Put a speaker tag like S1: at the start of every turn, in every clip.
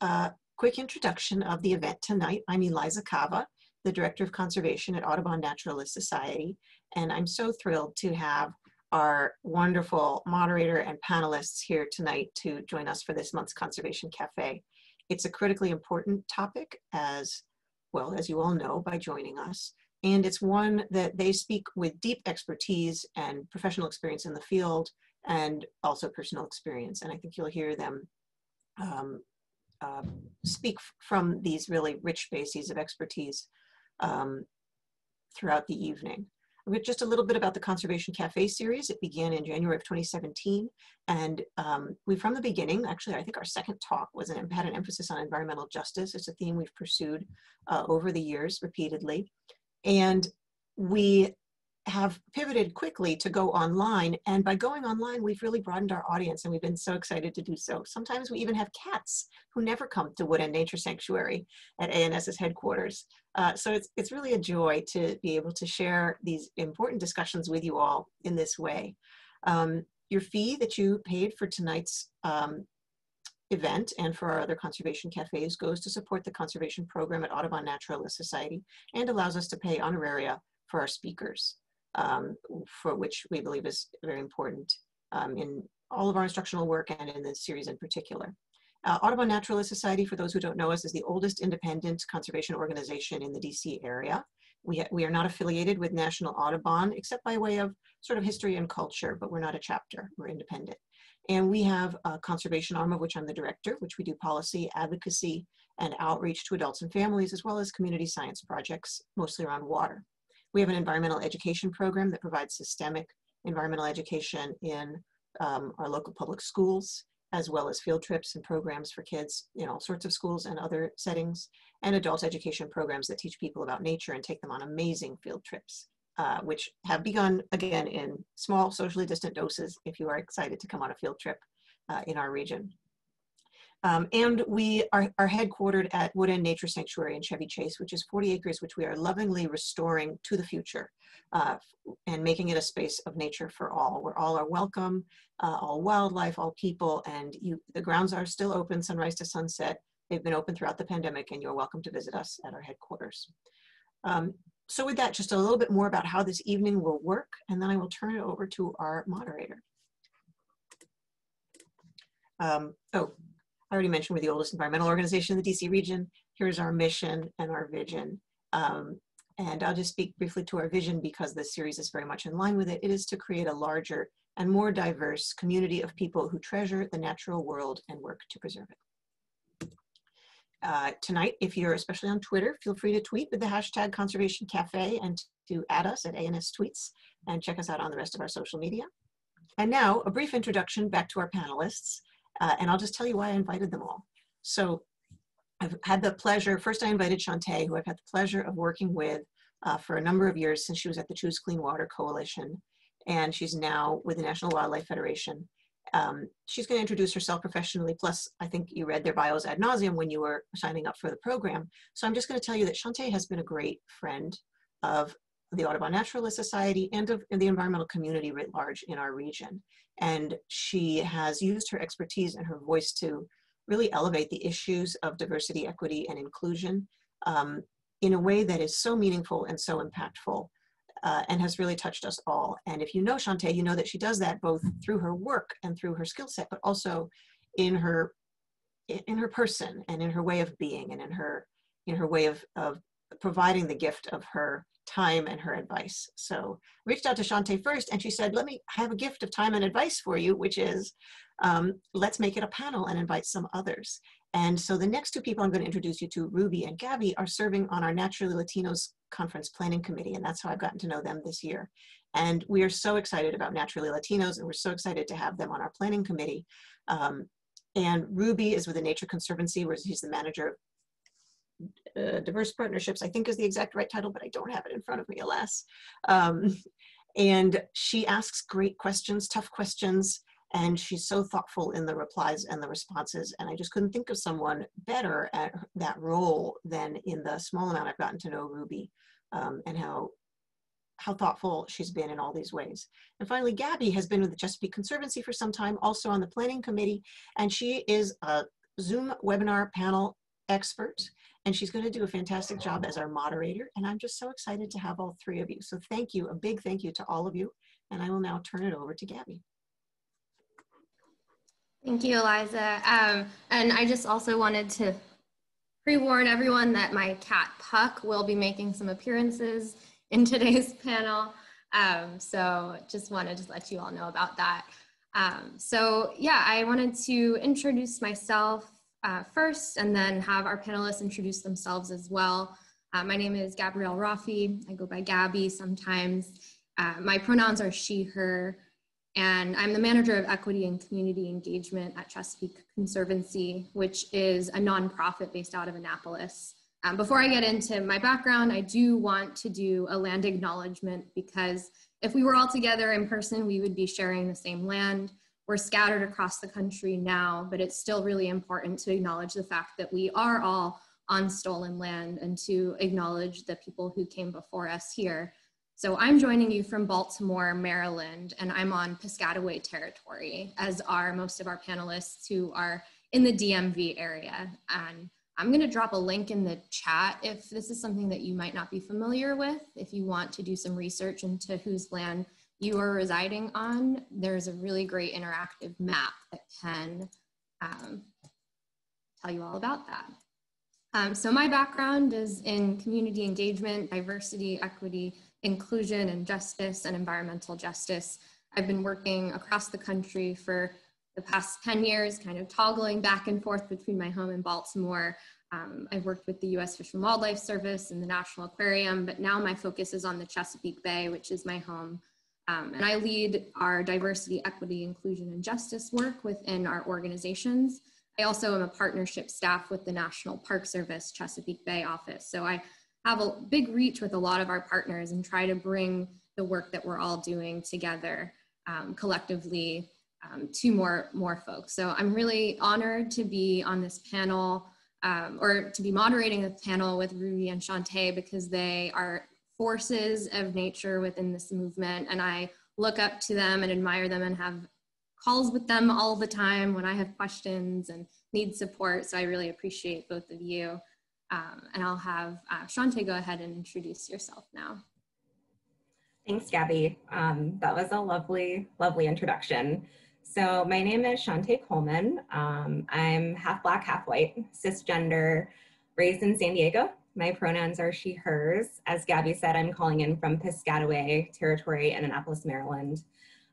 S1: a quick introduction of the event tonight. I'm Eliza Cava, the Director of Conservation at Audubon Naturalist Society, and I'm so thrilled to have our wonderful moderator and panelists here tonight to join us for this month's Conservation Cafe. It's a critically important topic as well, as you all know by joining us. And it's one that they speak with deep expertise and professional experience in the field and also personal experience. And I think you'll hear them um, uh, speak from these really rich bases of expertise um, throughout the evening. Just a little bit about the Conservation Cafe series. It began in January of 2017. And um, we, from the beginning, actually, I think our second talk was an, had an emphasis on environmental justice. It's a theme we've pursued uh, over the years repeatedly. And we have pivoted quickly to go online. And by going online, we've really broadened our audience and we've been so excited to do so. Sometimes we even have cats who never come to Woodend Nature Sanctuary at ANS's headquarters. Uh, so it's, it's really a joy to be able to share these important discussions with you all in this way. Um, your fee that you paid for tonight's um, event and for our other conservation cafes goes to support the conservation program at Audubon Naturalist Society and allows us to pay honoraria for our speakers um, for which we believe is very important um, in all of our instructional work and in this series in particular. Uh, Audubon Naturalist Society, for those who don't know us, is the oldest independent conservation organization in the DC area. We, we are not affiliated with National Audubon, except by way of sort of history and culture, but we're not a chapter, we're independent. And we have a conservation arm of which I'm the director, which we do policy, advocacy, and outreach to adults and families, as well as community science projects, mostly around water. We have an environmental education program that provides systemic environmental education in um, our local public schools, as well as field trips and programs for kids in all sorts of schools and other settings, and adult education programs that teach people about nature and take them on amazing field trips, uh, which have begun again in small, socially distant doses if you are excited to come on a field trip uh, in our region. Um, and we are, are headquartered at Woodend Nature Sanctuary in Chevy Chase, which is 40 acres, which we are lovingly restoring to the future uh, and making it a space of nature for all, where all are welcome, uh, all wildlife, all people, and you, the grounds are still open sunrise to sunset. They've been open throughout the pandemic, and you're welcome to visit us at our headquarters. Um, so with that, just a little bit more about how this evening will work, and then I will turn it over to our moderator. Um, oh, I already mentioned we're the oldest environmental organization in the DC region. Here's our mission and our vision. Um, and I'll just speak briefly to our vision because this series is very much in line with it. It is to create a larger and more diverse community of people who treasure the natural world and work to preserve it. Uh, tonight, if you're especially on Twitter, feel free to tweet with the hashtag Conservation Cafe and to add us at ANS Tweets and check us out on the rest of our social media. And now, a brief introduction back to our panelists. Uh, and I'll just tell you why I invited them all. So I've had the pleasure, first I invited Chanté, who I've had the pleasure of working with uh, for a number of years since she was at the Choose Clean Water Coalition. And she's now with the National Wildlife Federation. Um, she's going to introduce herself professionally. Plus, I think you read their bios ad nauseum when you were signing up for the program. So I'm just going to tell you that Chanté has been a great friend of the Audubon Naturalist Society and of and the environmental community writ large in our region. And she has used her expertise and her voice to really elevate the issues of diversity, equity, and inclusion um, in a way that is so meaningful and so impactful uh, and has really touched us all. And if you know Chanté, you know that she does that both through her work and through her skill set, but also in her in her person and in her way of being and in her in her way of, of providing the gift of her time and her advice. So reached out to Chanté first and she said, let me have a gift of time and advice for you, which is um, let's make it a panel and invite some others. And so the next two people I'm going to introduce you to, Ruby and Gabby, are serving on our Naturally Latinos Conference Planning Committee, and that's how I've gotten to know them this year. And we are so excited about Naturally Latinos, and we're so excited to have them on our planning committee. Um, and Ruby is with the Nature Conservancy, where he's the manager uh, diverse partnerships, I think is the exact right title, but I don't have it in front of me, alas. Um, and she asks great questions, tough questions, and she's so thoughtful in the replies and the responses. And I just couldn't think of someone better at that role than in the small amount I've gotten to know Ruby um, and how how thoughtful she's been in all these ways. And finally, Gabby has been with the Chesapeake Conservancy for some time, also on the planning committee, and she is a Zoom webinar panel expert, and she's going to do a fantastic job as our moderator. And I'm just so excited to have all three of you. So thank you, a big thank you to all of you. And I will now turn it over to Gabby.
S2: Thank you, Eliza. Um, and I just also wanted to pre-warn everyone that my cat Puck will be making some appearances in today's panel. Um, so just wanted to let you all know about that. Um, so yeah, I wanted to introduce myself uh, first and then have our panelists introduce themselves as well. Uh, my name is Gabrielle Roffe. I go by Gabby sometimes. Uh, my pronouns are she, her, and I'm the manager of equity and community engagement at Chesapeake Conservancy, which is a nonprofit based out of Annapolis. Um, before I get into my background, I do want to do a land acknowledgement because if we were all together in person, we would be sharing the same land. We're scattered across the country now, but it's still really important to acknowledge the fact that we are all on stolen land and to acknowledge the people who came before us here. So I'm joining you from Baltimore, Maryland, and I'm on Piscataway territory, as are most of our panelists who are in the DMV area. And I'm gonna drop a link in the chat if this is something that you might not be familiar with. If you want to do some research into whose land you are residing on, there's a really great interactive map that can um, tell you all about that. Um, so my background is in community engagement, diversity, equity, inclusion and justice and environmental justice. I've been working across the country for the past 10 years, kind of toggling back and forth between my home in Baltimore. Um, I've worked with the US Fish and Wildlife Service and the National Aquarium, but now my focus is on the Chesapeake Bay, which is my home. Um, and I lead our diversity, equity, inclusion, and justice work within our organizations. I also am a partnership staff with the National Park Service Chesapeake Bay office. So I have a big reach with a lot of our partners and try to bring the work that we're all doing together um, collectively um, to more, more folks. So I'm really honored to be on this panel um, or to be moderating the panel with Ruby and Chanté because they are forces of nature within this movement. And I look up to them and admire them and have calls with them all the time when I have questions and need support. So I really appreciate both of you. Um, and I'll have uh, Chanté go ahead and introduce yourself now.
S3: Thanks, Gabby. Um, that was a lovely, lovely introduction. So my name is Chanté Coleman. Um, I'm half black, half white, cisgender, raised in San Diego. My pronouns are she, hers. As Gabby said, I'm calling in from Piscataway Territory in Annapolis, Maryland.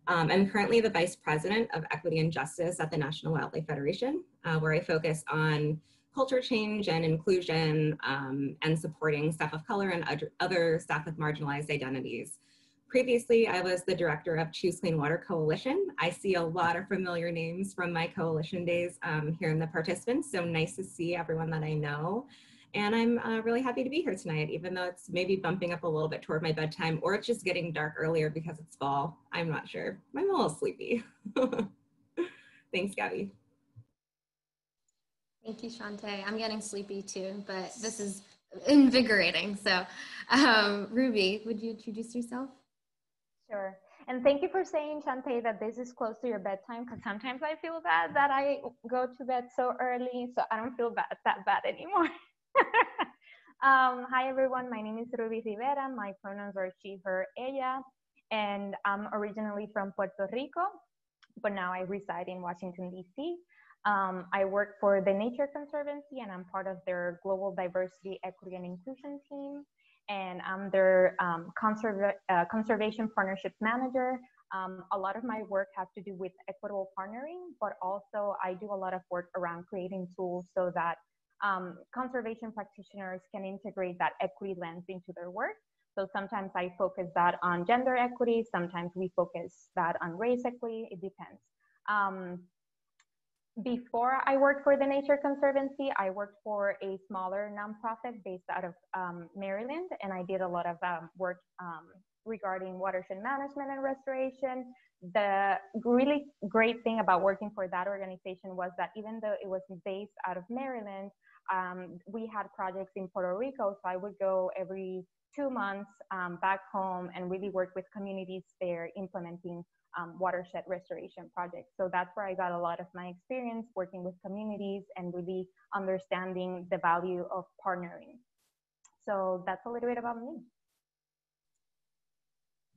S3: Um, I'm currently the Vice President of Equity and Justice at the National Wildlife Federation, uh, where I focus on culture change and inclusion um, and supporting staff of color and other staff with marginalized identities. Previously, I was the director of Choose Clean Water Coalition. I see a lot of familiar names from my coalition days um, here in the participants, so nice to see everyone that I know. And I'm uh, really happy to be here tonight, even though it's maybe bumping up a little bit toward my bedtime, or it's just getting dark earlier because it's fall. I'm not sure. I'm a little sleepy. Thanks, Gabby.
S2: Thank you, Chanté. I'm getting sleepy too, but this is invigorating. So, um, Ruby, would you introduce yourself?
S4: Sure. And thank you for saying, Chanté, that this is close to your bedtime because sometimes I feel bad that I go to bed so early, so I don't feel bad that bad anymore. um, hi, everyone. My name is Ruby Rivera. My pronouns are she, her, ella, and I'm originally from Puerto Rico, but now I reside in Washington, D.C. Um, I work for the Nature Conservancy, and I'm part of their Global Diversity, Equity, and Inclusion team and I'm their um, conserva uh, conservation partnerships manager. Um, a lot of my work has to do with equitable partnering, but also I do a lot of work around creating tools so that um, conservation practitioners can integrate that equity lens into their work. So sometimes I focus that on gender equity, sometimes we focus that on race equity, it depends. Um, before I worked for the Nature Conservancy, I worked for a smaller nonprofit based out of um, Maryland, and I did a lot of um, work um, regarding watershed management and restoration. The really great thing about working for that organization was that even though it was based out of Maryland, um, we had projects in Puerto Rico, so I would go every two months um, back home and really work with communities there implementing um, watershed restoration projects. So that's where I got a lot of my experience working with communities and really understanding the value of partnering. So that's a little bit about me.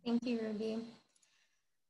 S2: Thank you, Ruby.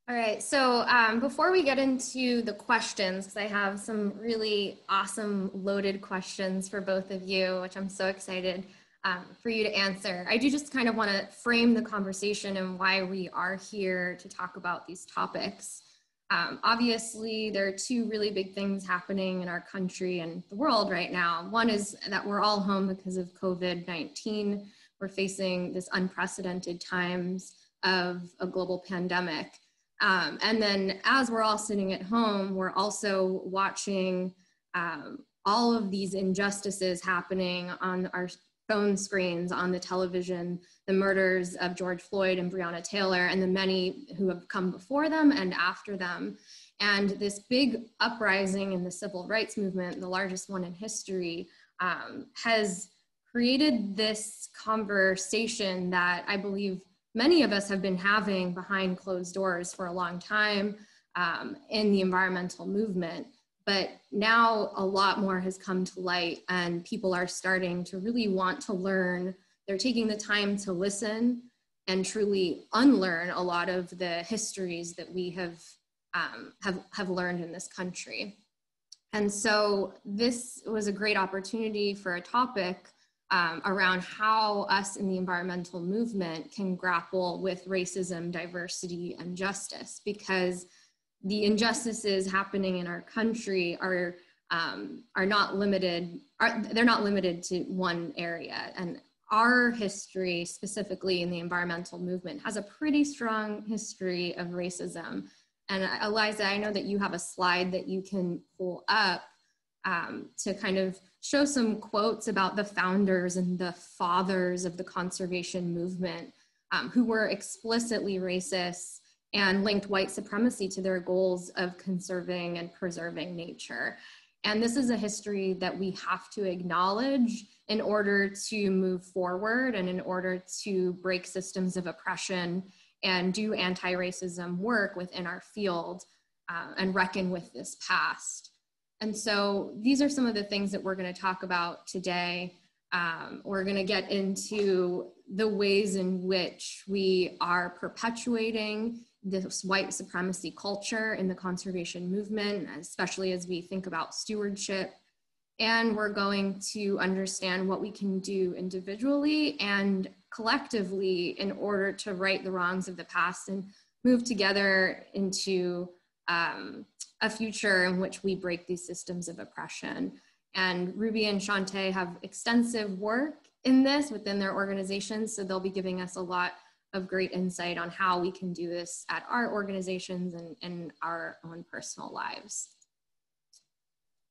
S2: All right, so um, before we get into the questions, because I have some really awesome loaded questions for both of you, which I'm so excited um, for you to answer. I do just kind of want to frame the conversation and why we are here to talk about these topics. Um, obviously, there are two really big things happening in our country and the world right now. One is that we're all home because of COVID 19. We're facing this unprecedented times of a global pandemic. Um, and then as we're all sitting at home, we're also watching um, all of these injustices happening on our phone screens, on the television, the murders of George Floyd and Breonna Taylor, and the many who have come before them and after them. And this big uprising in the civil rights movement, the largest one in history, um, has created this conversation that I believe many of us have been having behind closed doors for a long time um, in the environmental movement. But now a lot more has come to light, and people are starting to really want to learn. They're taking the time to listen and truly unlearn a lot of the histories that we have um, have, have learned in this country. And so this was a great opportunity for a topic um, around how us in the environmental movement can grapple with racism, diversity, and justice because the injustices happening in our country are um, are not limited are, they're not limited to one area. And our history specifically in the environmental movement has a pretty strong history of racism. And uh, eliza i know that you have a slide that you can pull up um, to kind of show some quotes about the founders and the fathers of the conservation movement um, who were explicitly racist and linked white supremacy to their goals of conserving and preserving nature. And this is a history that we have to acknowledge in order to move forward and in order to break systems of oppression and do anti racism work within our field uh, and reckon with this past. And so these are some of the things that we're going to talk about today. Um, we're going to get into the ways in which we are perpetuating this white supremacy culture in the conservation movement, especially as we think about stewardship. And we're going to understand what we can do individually and collectively in order to right the wrongs of the past and move together into um, a future in which we break these systems of oppression. And Ruby and Chanté have extensive work in this within their organizations, so they'll be giving us a lot of great insight on how we can do this at our organizations and in our own personal lives.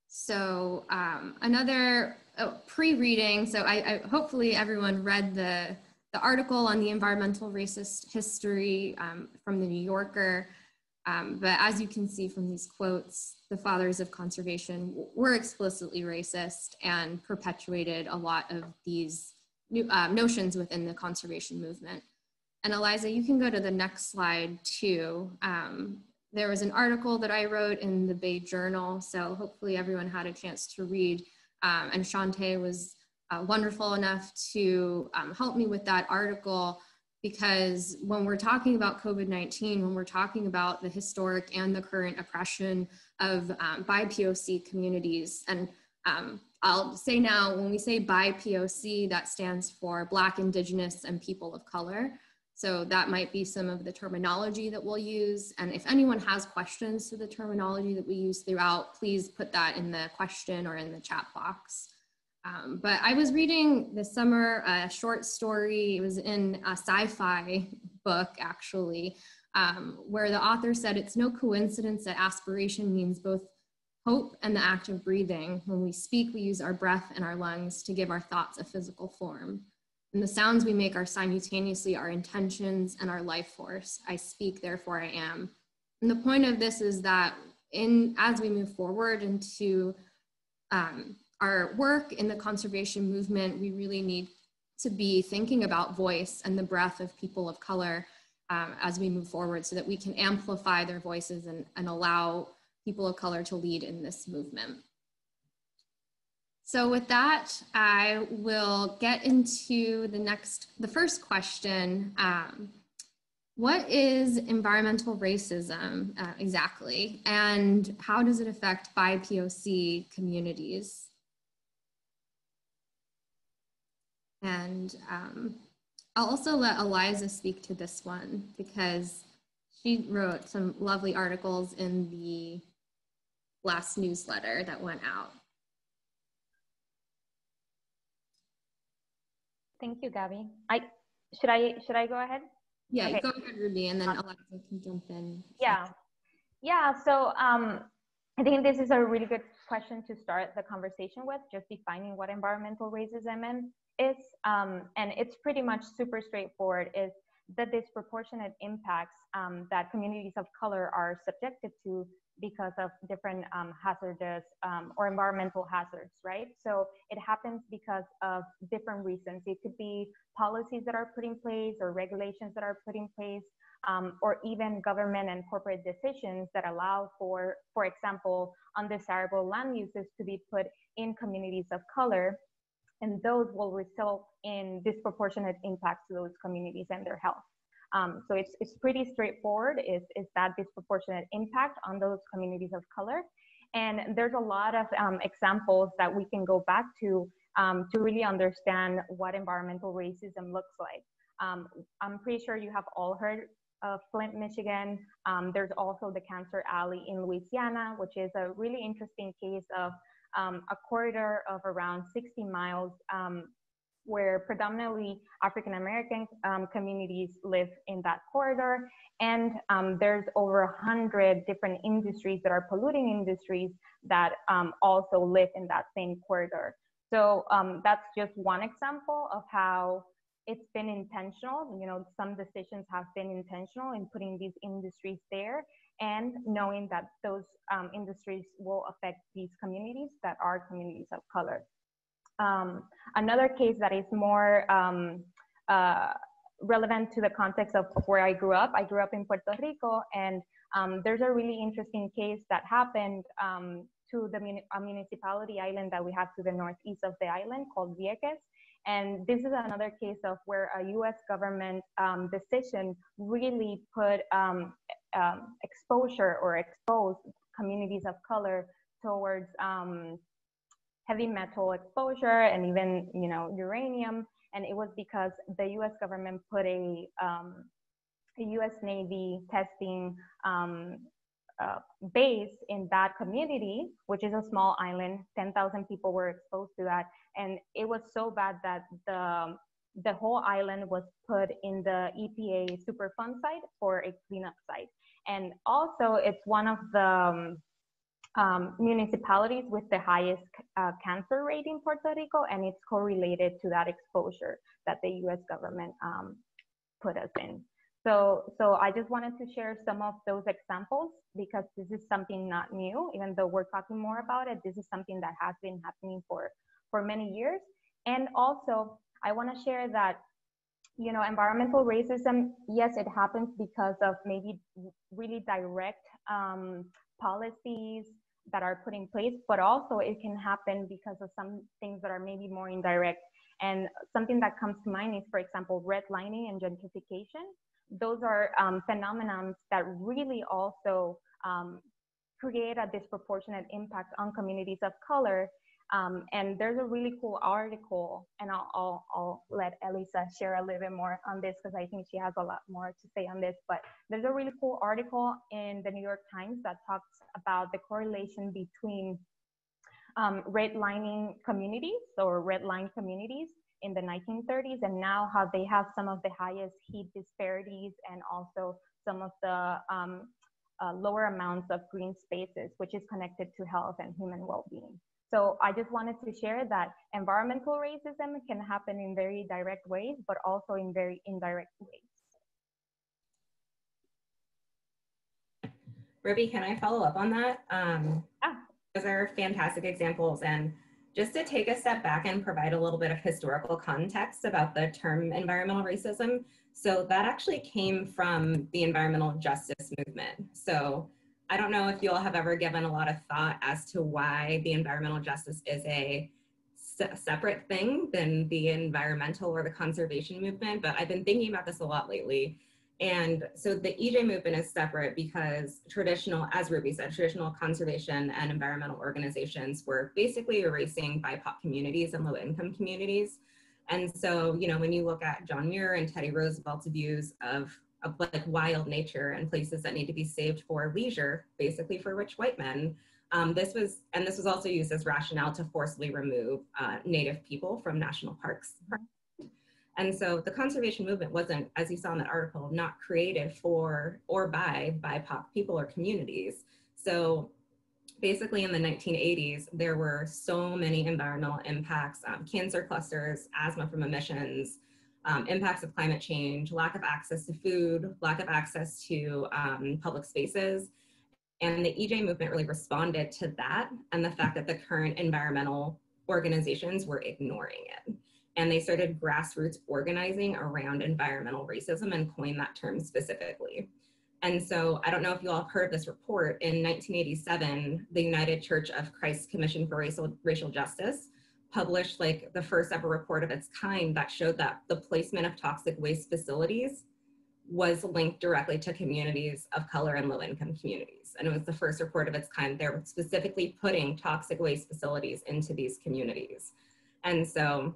S2: So um, another oh, pre-reading, so I, I, hopefully everyone read the, the article on the environmental racist history um, from the New Yorker. Um, but as you can see from these quotes, the fathers of conservation were explicitly racist and perpetuated a lot of these new, uh, notions within the conservation movement. And Eliza, you can go to the next slide too. Um, there was an article that I wrote in the Bay Journal, so hopefully everyone had a chance to read. Um, and Chanté was uh, wonderful enough to um, help me with that article because when we're talking about COVID 19, when we're talking about the historic and the current oppression of um, BIPOC communities, and um, I'll say now, when we say BIPOC, that stands for Black, Indigenous, and People of Color. So that might be some of the terminology that we'll use. And if anyone has questions to the terminology that we use throughout, please put that in the question or in the chat box. Um, but I was reading this summer a short story. It was in a sci-fi book, actually, um, where the author said it's no coincidence that aspiration means both hope and the act of breathing. When we speak, we use our breath and our lungs to give our thoughts a physical form. And the sounds we make are simultaneously our intentions and our life force. I speak, therefore I am. And the point of this is that in as we move forward into um, our work in the conservation movement, we really need to be thinking about voice and the breadth of people of color um, as we move forward so that we can amplify their voices and, and allow people of color to lead in this movement. So with that, I will get into the next, the first question. Um, what is environmental racism uh, exactly, and how does it affect BIPOC communities? And um, I'll also let Eliza speak to this one because she wrote some lovely articles in the last newsletter that went out.
S4: Thank you, Gabby. I should I should I go ahead?
S2: Yeah, okay. go ahead, Ruby, and then Eliza can jump in.
S4: Yeah, yeah. So um, I think this is a really good question to start the conversation with, just defining what environmental racism is. Um, and it's pretty much super straightforward. Is the disproportionate impacts um, that communities of color are subjected to because of different um, hazardous um, or environmental hazards, right? So it happens because of different reasons. It could be policies that are put in place or regulations that are put in place, um, or even government and corporate decisions that allow for, for example, undesirable land uses to be put in communities of color. And those will result in disproportionate impacts to those communities and their health. Um, so it's, it's pretty straightforward, is, is that disproportionate impact on those communities of color. And there's a lot of um, examples that we can go back to um, to really understand what environmental racism looks like. Um, I'm pretty sure you have all heard of Flint, Michigan. Um, there's also the Cancer Alley in Louisiana, which is a really interesting case of um, a corridor of around 60 miles um, where predominantly African American um, communities live in that corridor. And um, there's over a hundred different industries that are polluting industries that um, also live in that same corridor. So um, that's just one example of how it's been intentional. You know, some decisions have been intentional in putting these industries there and knowing that those um, industries will affect these communities that are communities of color. Um, another case that is more um, uh, relevant to the context of, where I grew up, I grew up in Puerto Rico, and um, there's a really interesting case that happened um, to the mun municipality island that we have to the northeast of the island called Vieques. And this is another case of where a US government um, decision really put um, exposure or exposed communities of color towards um, heavy metal exposure and even you know uranium and it was because the U.S. government put a, um, a U.S. Navy testing um, uh, base in that community, which is a small island. 10,000 people were exposed to that, and it was so bad that the the whole island was put in the EPA Superfund site for a cleanup site. And also, it's one of the um, um, municipalities with the highest uh, cancer rate in Puerto Rico, and it's correlated to that exposure that the U.S. government um, put us in. So, so I just wanted to share some of those examples because this is something not new. Even though we're talking more about it, this is something that has been happening for for many years. And also, I want to share that you know environmental racism yes it happens because of maybe really direct um, policies that are put in place, but also it can happen because of some things that are maybe more indirect. And something that comes to mind is, for example, redlining and gentrification. Those are um, phenomena that really also um, create a disproportionate impact on communities of color um, and there's a really cool article, and I'll, I'll, I'll let Eliza share a little bit more on this because I think she has a lot more to say on this. But there's a really cool article in the New York Times that talks about the correlation between um, redlining communities or redline communities in the 1930s and now how they have some of the highest heat disparities and also some of the um, uh, lower amounts of green spaces, which is connected to health and human well-being. So I just wanted to share that environmental racism can happen in very direct ways, but also in very indirect ways.
S3: Ruby, can I follow up on that? Um,
S4: ah.
S3: Those are fantastic examples. And just to take a step back and provide a little bit of historical context about the term environmental racism. So that actually came from the environmental justice movement. So I don't know if you all have ever given a lot of thought as to why the environmental justice is a se separate thing than the environmental or the conservation movement, but I've been thinking about this a lot lately. And so the EJ movement is separate because traditional, as Ruby said, traditional conservation and environmental organizations were basically erasing BIPOC communities and low income communities. And so, you know, when you look at John Muir and Teddy Roosevelt's views of, of like wild nature and places that need to be saved for leisure, basically for rich white men, um, this was, and this was also used as rationale to forcibly remove uh, native people from national parks. And so the conservation movement wasn't, as you saw in that article, not created for or by BIPOC people or communities. So basically in the 1980s, there were so many environmental impacts, um, cancer clusters, asthma from emissions, um, impacts of climate change, lack of access to food, lack of access to um, public spaces. And the EJ movement really responded to that and the fact that the current environmental organizations were ignoring it and they started grassroots organizing around environmental racism and coined that term specifically. And so I don't know if you all have heard of this report. In 1987, the United Church of Christ Commission for Racial, Racial Justice published like the first ever report of its kind that showed that the placement of toxic waste facilities was linked directly to communities of color and low income communities. And it was the first report of its kind. They're specifically putting toxic waste facilities into these communities. And so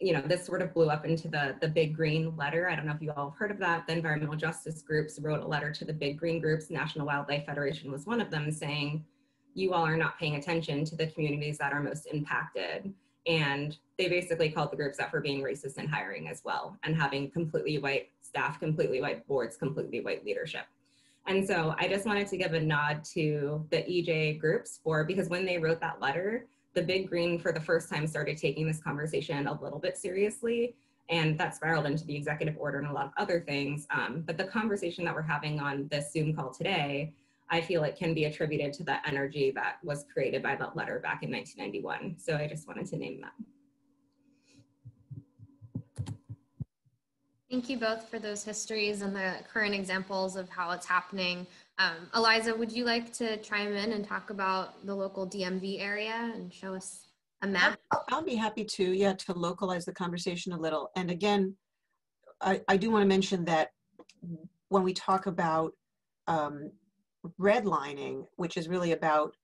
S3: you know, this sort of blew up into the, the Big Green letter. I don't know if you all have heard of that. The environmental justice groups wrote a letter to the Big Green groups. National Wildlife Federation was one of them saying, you all are not paying attention to the communities that are most impacted. And they basically called the groups out for being racist in hiring as well and having completely white staff, completely white boards, completely white leadership. And so I just wanted to give a nod to the EJ groups for, because when they wrote that letter, the Big Green for the first time started taking this conversation a little bit seriously. And that spiraled into the executive order and a lot of other things. Um, but the conversation that we're having on this Zoom call today, I feel it can be attributed to the energy that was created by that letter back in 1991. So I just wanted to name that.
S2: Thank you both for those histories and the current examples of how it's happening. Um, Eliza, would you like to chime in and talk about the local DMV area and show us a map?
S1: I'll, I'll be happy to, yeah, to localize the conversation a little. And again, I, I do want to mention that when we talk about um, redlining, which is really about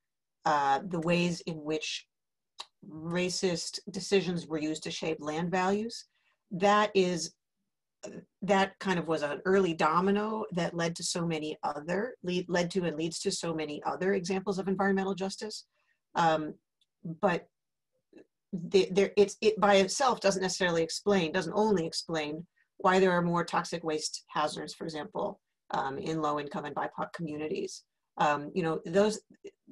S1: uh, the ways in which racist decisions were used to shape land values, that is that kind of was an early domino that led to so many other lead, led to and leads to so many other examples of environmental justice. Um, but the, there it's it by itself doesn't necessarily explain doesn't only explain why there are more toxic waste hazards for example um, in low income and bipoc communities um, you know those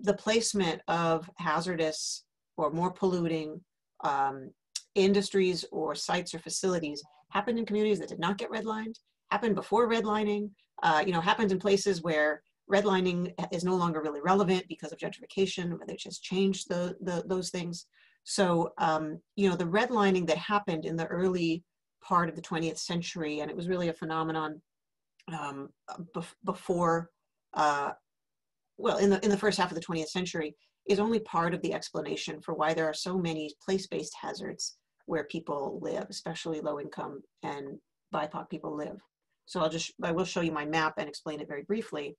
S1: the placement of hazardous or more polluting um, industries or sites or facilities happened in communities that did not get redlined, happened before redlining, uh, you know, happened in places where redlining is no longer really relevant because of gentrification, where they just changed the, the, those things. So, um, you know, the redlining that happened in the early part of the 20th century, and it was really a phenomenon um, before, uh, well, in the, in the first half of the 20th century, is only part of the explanation for why there are so many place-based hazards where people live, especially low income and BIPOC people live. So I'll just, I will show you my map and explain it very briefly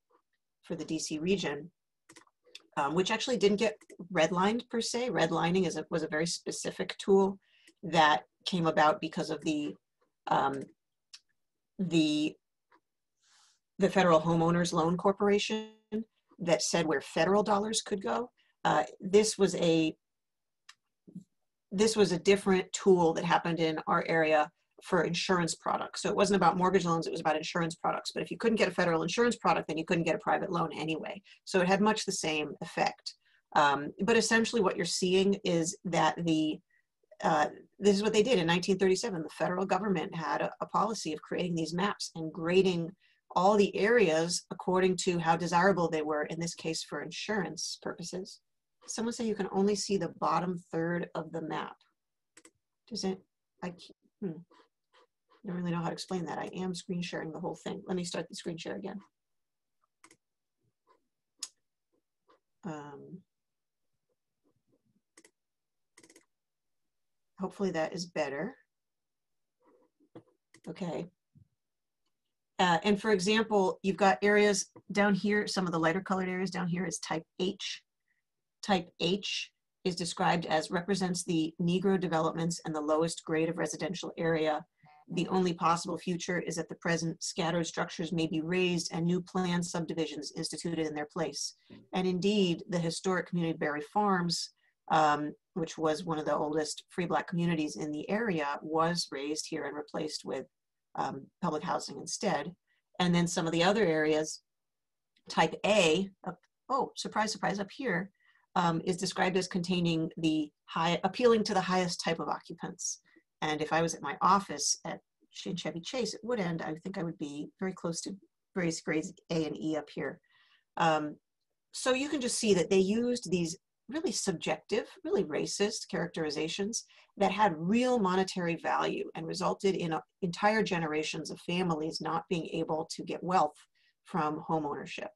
S1: for the DC region, um, which actually didn't get redlined per se. Redlining is a, was a very specific tool that came about because of the, um, the, the Federal Homeowners Loan Corporation that said where federal dollars could go. Uh, this was a this was a different tool that happened in our area for insurance products. So it wasn't about mortgage loans, it was about insurance products. But if you couldn't get a federal insurance product, then you couldn't get a private loan anyway. So it had much the same effect. Um, but essentially what you're seeing is that the, uh, this is what they did in 1937. The federal government had a, a policy of creating these maps and grading all the areas according to how desirable they were, in this case for insurance purposes. someone said you can only see the bottom third of the map. Does it, I, hmm. I don't really know how to explain that. I am screen sharing the whole thing. Let me start the screen share again. Um, hopefully that is better. Okay. Uh, and for example, you've got areas down here, some of the lighter colored areas down here is type H. Type H is described as represents the Negro developments and the lowest grade of residential area. The only possible future is that the present scattered structures may be razed and new planned subdivisions instituted in their place. And indeed, the historic community Barry Farms, um, which was one of the oldest free black communities in the area, was razed here and replaced with um, public housing instead. And then some of the other areas, type A, oh, surprise, surprise, up here, um, is described as containing the high, appealing to the highest type of occupants. And if I was at my office at Chevy Chase at Woodend, I think I would be very close to various grades A and E up here. Um, so you can just see that they used these really subjective, really racist characterizations that had real monetary value and resulted in a, entire generations of families not being able to get wealth from home ownership.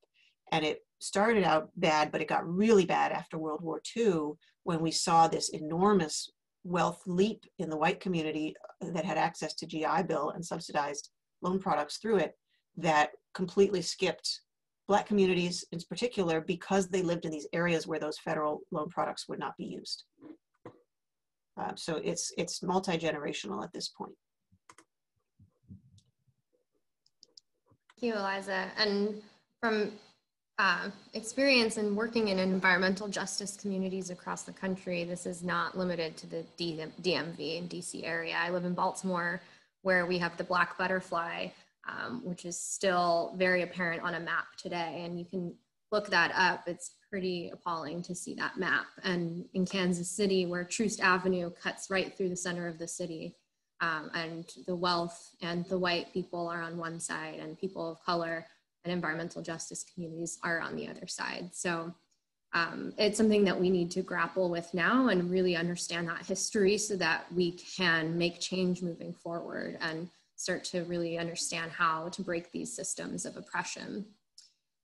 S1: And it started out bad, but it got really bad after World War II when we saw this enormous wealth leap in the white community uh, that had access to GI Bill and subsidized loan products through it that completely skipped Black communities in particular because they lived in these areas where those federal loan products would not be used. Uh, so it's, it's multi-generational at this point.
S2: Thank you, Eliza. And from uh, experience in working in environmental justice communities across the country, this is not limited to the D DMV and DC area. I live in Baltimore, where we have the black butterfly, um, which is still very apparent on a map today. And you can look that up. It's pretty appalling to see that map. And in Kansas City, where Troost Avenue cuts right through the center of the city, um, and the wealth and the white people are on one side, and people of color and environmental justice communities are on the other side. So um, it's something that we need to grapple with now and really understand that history so that we can make change moving forward and start to really understand how to break these systems of oppression.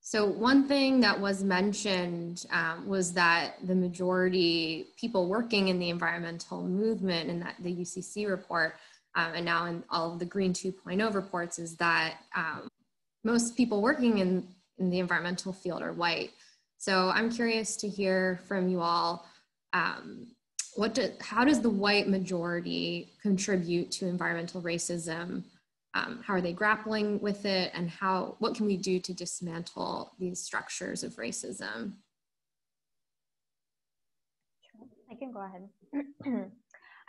S2: So one thing that was mentioned um, was that the majority people working in the environmental movement in that the UCC report um, and now in all of the Green 2.0 reports is that um, most people working in, in the environmental field are white. So I'm curious to hear from you all, um, what do, how does the white majority contribute to environmental racism? Um, how are they grappling with it and how, what can we do to dismantle these structures of racism?
S4: I can go ahead.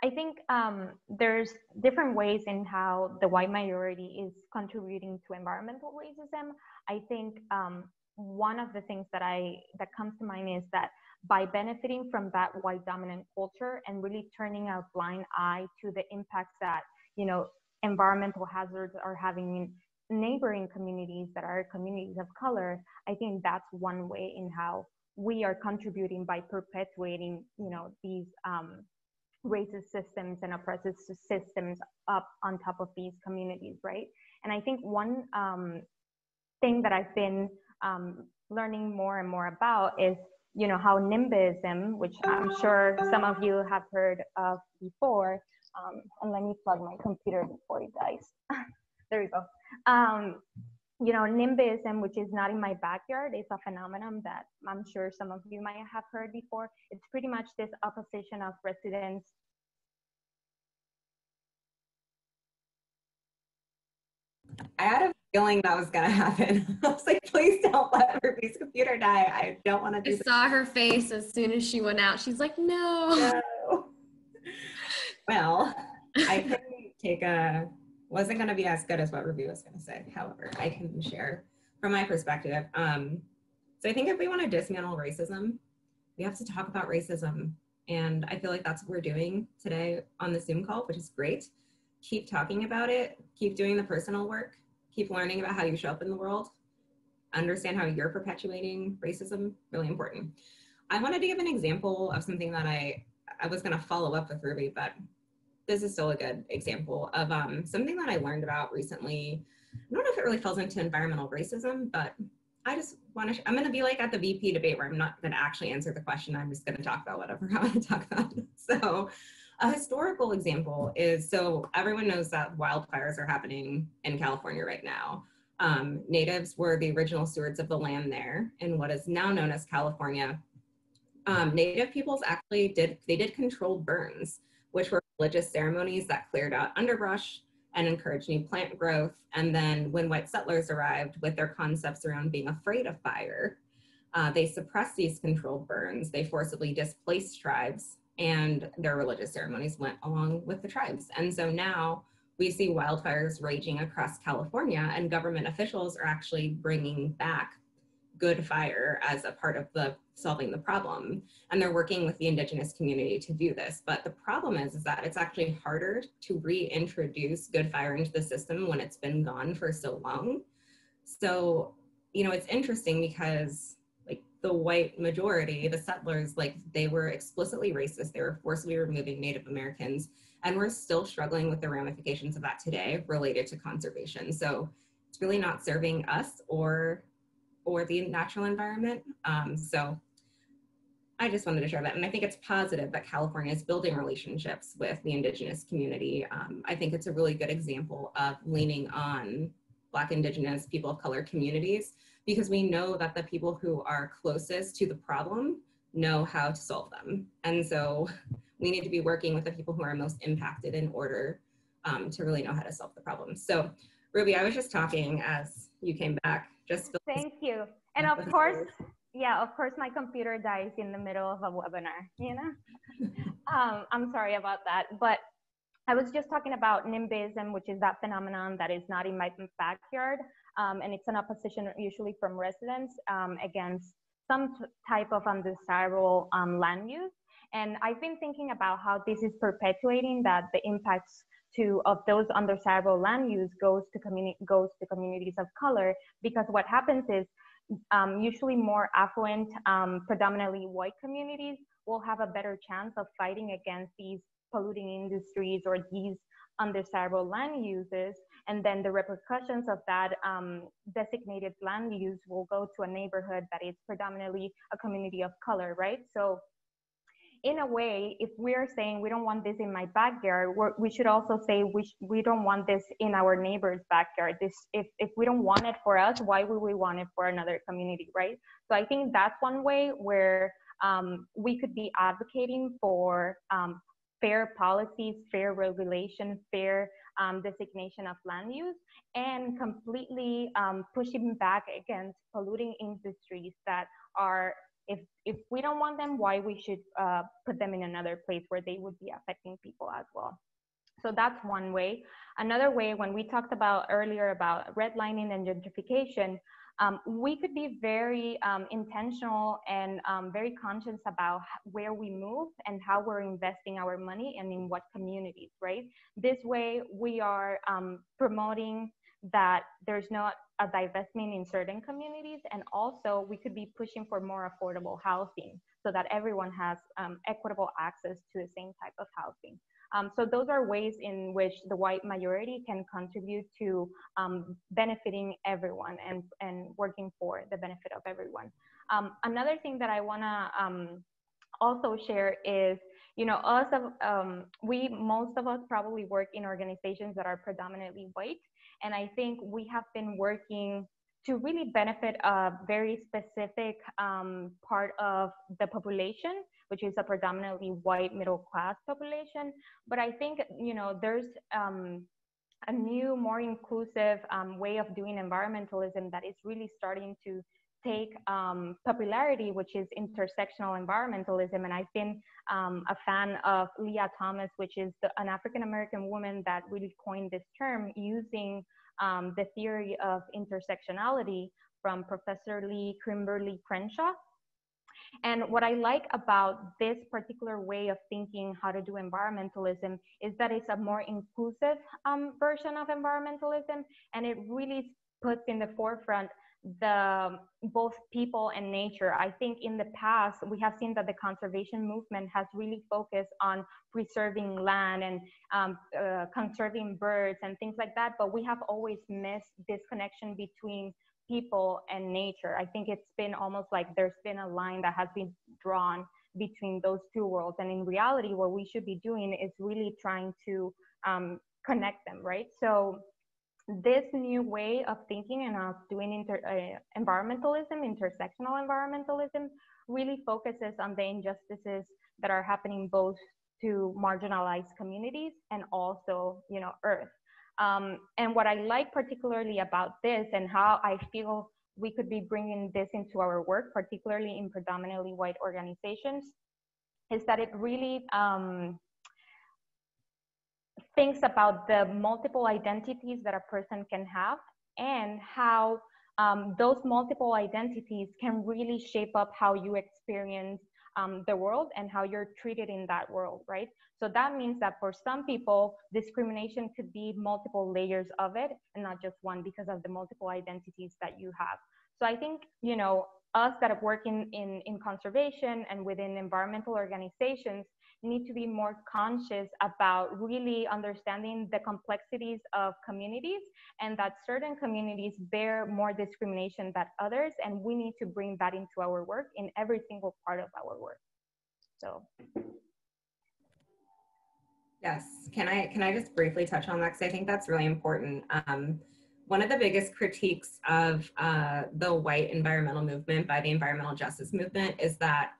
S4: I think um, there's different ways in how the white majority is contributing to environmental racism. I think um, one of the things that I that comes to mind is that by benefiting from that white dominant culture and really turning a blind eye to the impacts that you know environmental hazards are having in neighboring communities that are communities of color, I think that's one way in how we are contributing by perpetuating you know these um, racist systems and oppressive systems up on top of these communities, right? And I think one um, thing that I've been um, learning more and more about is, you know, how NIMBYism, which I'm sure some of you have heard of before, um, and let me plug my computer before it dies. there we go. Um, you know, NIMBYism, which is not in my backyard, is a phenomenon that I'm sure some of you might have heard before. It's pretty much this opposition of residents.
S3: I had a feeling that was going to happen. I was like, please don't let Ruby's computer die. I don't want to do
S2: I saw her face as soon as she went out. She's like, no.
S3: no. Well, I can take a wasn't going to be as good as what Ruby was going to say. However, I can share from my perspective. Um, so I think if we want to dismantle racism, we have to talk about racism. And I feel like that's what we're doing today on the Zoom call, which is great. Keep talking about it, keep doing the personal work, keep learning about how you show up in the world, understand how you're perpetuating racism, really important. I wanted to give an example of something that I, I was going to follow up with Ruby, but this is still a good example of um, something that I learned about recently. I don't know if it really falls into environmental racism, but I just want to, I'm going to be like at the VP debate where I'm not going to actually answer the question. I'm just going to talk about whatever I want to talk about. So a historical example is, so everyone knows that wildfires are happening in California right now. Um, natives were the original stewards of the land there in what is now known as California. Um, Native peoples actually did, they did controlled burns, which were religious ceremonies that cleared out underbrush and encouraged new plant growth. And then when white settlers arrived with their concepts around being afraid of fire, uh, they suppressed these controlled burns. They forcibly displaced tribes and their religious ceremonies went along with the tribes. And so now we see wildfires raging across California, and government officials are actually bringing back good fire as a part of the solving the problem. And they're working with the indigenous community to do this. But the problem is, is that it's actually harder to reintroduce good fire into the system when it's been gone for so long. So, you know, it's interesting because the white majority, the settlers, like they were explicitly racist. They were forcibly removing Native Americans and we're still struggling with the ramifications of that today related to conservation. So it's really not serving us or or the natural environment. Um, so I just wanted to share that. And I think it's positive that California is building relationships with the indigenous community. Um, I think it's a really good example of leaning on Black, Indigenous, people of color communities because we know that the people who are closest to the problem know how to solve them. And so we need to be working with the people who are most impacted in order um, to really know how to solve the problem. So Ruby, I was just talking as you came back. Just
S4: thank you. And of course, yeah, of course, my computer dies in the middle of a webinar. You know, um, I'm sorry about that, but I was just talking about NIMBYism, which is that phenomenon that is not in my backyard, um, and it's an opposition usually from residents um, against some type of undesirable um, land use. And I've been thinking about how this is perpetuating that the impacts to of those undesirable land use goes to community goes to communities of color because what happens is um, usually more affluent, um, predominantly white communities will have a better chance of fighting against these polluting industries or these undesirable land uses. And then the repercussions of that um, designated land use will go to a neighborhood that is predominantly a community of color, right? So in a way, if we're saying we don't want this in my backyard, we should also say we, we don't want this in our neighbor's backyard. This, if, if we don't want it for us, why would we want it for another community, right? So I think that's one way where um, we could be advocating for um, fair policies, fair regulation, fair um, designation of land use, and completely um, pushing back against polluting industries that are if if we don't want them, why we should uh, put them in another place where they would be affecting people as well. So that's one way. Another way, when we talked about earlier about redlining and gentrification, um, we could be very um, intentional and um, very conscious about where we move and how we're investing our money and in what communities, right? This way, we are um, promoting that there's not a divestment in certain communities and also we could be pushing for more affordable housing so that everyone has um, equitable access to the same type of housing um, so those are ways in which the white majority can contribute to um, benefiting everyone and, and working for the benefit of everyone. Um, another thing that i want to um, also share is you know us um, we most of us probably work in organizations that are predominantly white and I think we have been working to really benefit a very specific um, part of the population, which is a predominantly white middle class population. But I think, you know, there's um, a new, more inclusive um, way of doing environmentalism that is really starting to take um, popularity, which is intersectional environmentalism. And I've been um, a fan of Leah Thomas, which is the, an African American woman that really coined this term using um, the theory of intersectionality from Professor Lee Kimberlé Crenshaw. And what I like about this particular way of thinking how to do environmentalism is that it's a more inclusive um, version of environmentalism, and it really puts in the forefront the both people and nature. I think in the past we have seen that the conservation movement has really focused on preserving land and um, uh, conserving birds and things like that, but we have always missed this connection between people and nature. I think it's been almost like there's been a line that has been drawn between those two worlds, and in reality, what we should be doing is really trying to um, connect them, right? So this new way of thinking and of doing inter, uh, environmentalism, intersectional environmentalism, really focuses on the injustices that are happening both to marginalized communities and also, you know, Earth. Um, and what I like particularly about this and how I feel we could be bringing this into our work, particularly in predominantly white organizations, is that it really um, thinks about the multiple identities that a person can have and how um, those multiple identities can really shape up how you experience um, the world and how you're treated in that world, right? So that means that for some people, discrimination could be multiple layers of it and not just one because of the multiple identities that you have. So I think, you know, us that are working in, in conservation and within environmental organizations need to be more conscious about really understanding the complexities of communities and that certain communities bear more discrimination than others and we need to bring that into our work in every single part of our work. So.
S3: Yes. Can i can i just briefly touch on that? Because i think that's really important. Um, one of the biggest critiques of uh, the white environmental movement by the environmental justice movement is that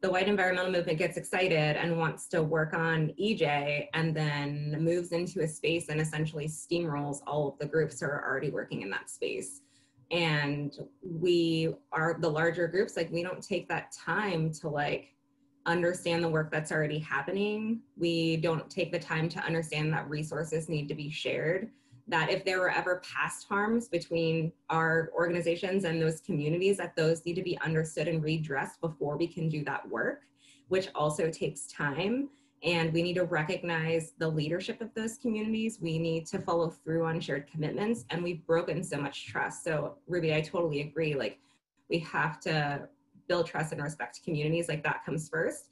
S3: the white environmental movement gets excited and wants to work on EJ and then moves into a space and essentially steamrolls all of the groups who are already working in that space. And we are the larger groups, like we don't take that time to like understand the work that's already happening. We don't take the time to understand that resources need to be shared that if there were ever past harms between our organizations and those communities, that those need to be understood and redressed before we can do that work, which also takes time. And we need to recognize the leadership of those communities. We need to follow through on shared commitments, and we've broken so much trust. So, Ruby, I totally agree. Like, we have to build trust and respect communities. Like, that comes first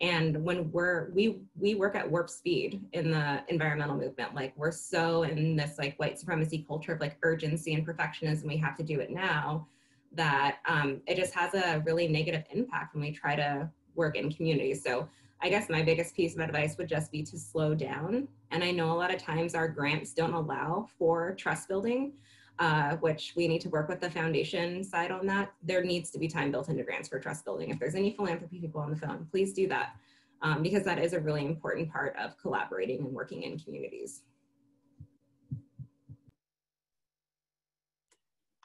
S3: and when we're we we work at warp speed in the environmental movement like we're so in this like white supremacy culture of like urgency and perfectionism we have to do it now that um, it just has a really negative impact when we try to work in communities so i guess my biggest piece of advice would just be to slow down. And i know a lot of times our grants don't allow for trust building uh, which we need to work with the foundation side on that. There needs to be time built into grants for trust building. If there's any philanthropy people on the phone, please do that um, because that is a really important part of collaborating and working in communities.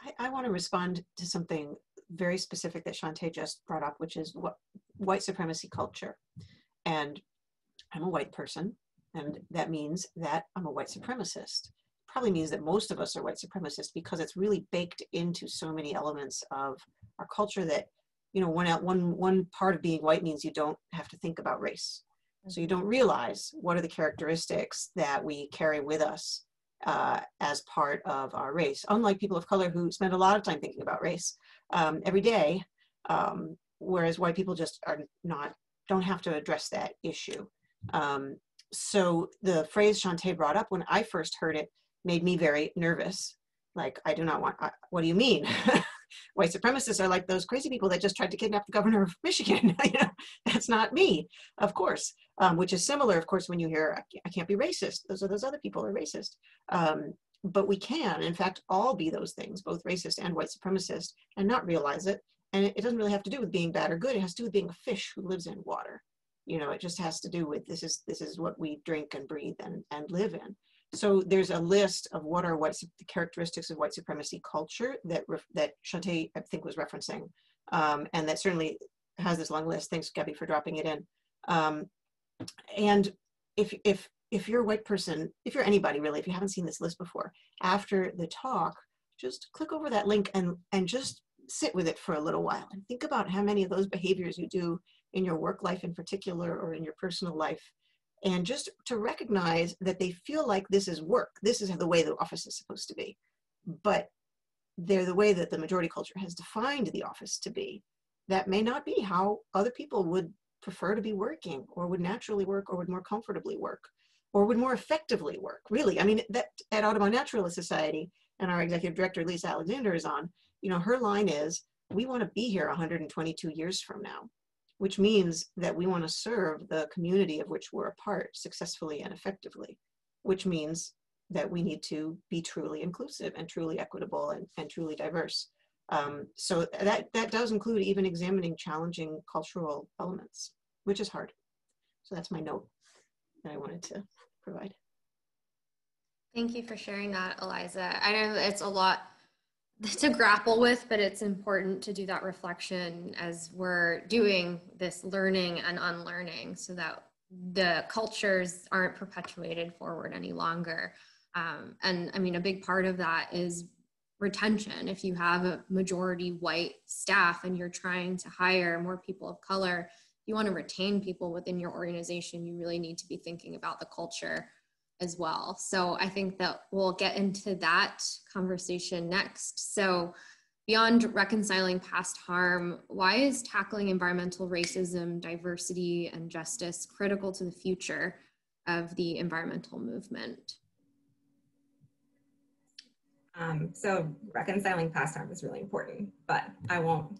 S1: I, I want to respond to something very specific that Chanté just brought up, which is what white supremacy culture. And I'm a white person, and that means that I'm a white supremacist probably means that most of us are white supremacists because it's really baked into so many elements of our culture that you know one one one part of being white means you don't have to think about race. So you don't realize what are the characteristics that we carry with us uh, as part of our race. Unlike people of color who spend a lot of time thinking about race um, every day um, whereas white people just are not don't have to address that issue. Um, so the phrase Chanté brought up when I first heard it made me very nervous. Like, I do not want, uh, what do you mean? White supremacists are like those crazy people that just tried to kidnap the governor of Michigan. you know, that's not me, of course, um, which is similar, of course, when you hear, I can't be racist. Those are those other people are racist. Um, but we can, in fact, all be those things, both racist and white supremacist, and not realize it. And it doesn't really have to do with being bad or good. It has to do with being a fish who lives in water. You know, it just has to do with this is this is what we drink and breathe and, and live in. So there's a list of what are white the characteristics of white supremacy culture that that Chanté I think was referencing, um, and that certainly has this long list. Thanks, Gabby, for dropping it in. Um, and if if if you're a white person, if you're anybody really, if you haven't seen this list before, after the talk, just click over that link and and just sit with it for a little while and think about how many of those behaviors you do in your work life in particular or in your personal life and just to recognize that they feel like this is work this is the way the office is supposed to be but they're the way that the majority culture has defined the office to be. That may not be how other people would prefer to be working or would naturally work or would more comfortably work or would more effectively work. Really, I mean, that at Audubon Naturalist Society and our executive director, Lisa Alexander is on, you know, her line is, we want to be here 122 years from now, which means that we want to serve the community of which we're a part successfully and effectively, which means that we need to be truly inclusive and truly equitable and, and truly diverse. Um, so that, that does include even examining challenging cultural elements, which is hard. So that's my note that I wanted to provide.
S2: Thank you for sharing that, Eliza. I know it's a lot to grapple with, but it's important to do that reflection as we're doing this learning and unlearning so that the cultures aren't perpetuated forward any longer. Um, and I mean, a big part of that is retention. If you have a majority white staff and you're trying to hire more people of color, you want to retain people within your organization, you really need to be thinking about the culture as well. So I think that we'll get into that conversation next. So beyond reconciling past harm, why is tackling environmental racism, diversity, and justice critical to the future of the environmental movement?
S3: Um, so reconciling past harm is really important, but I won't,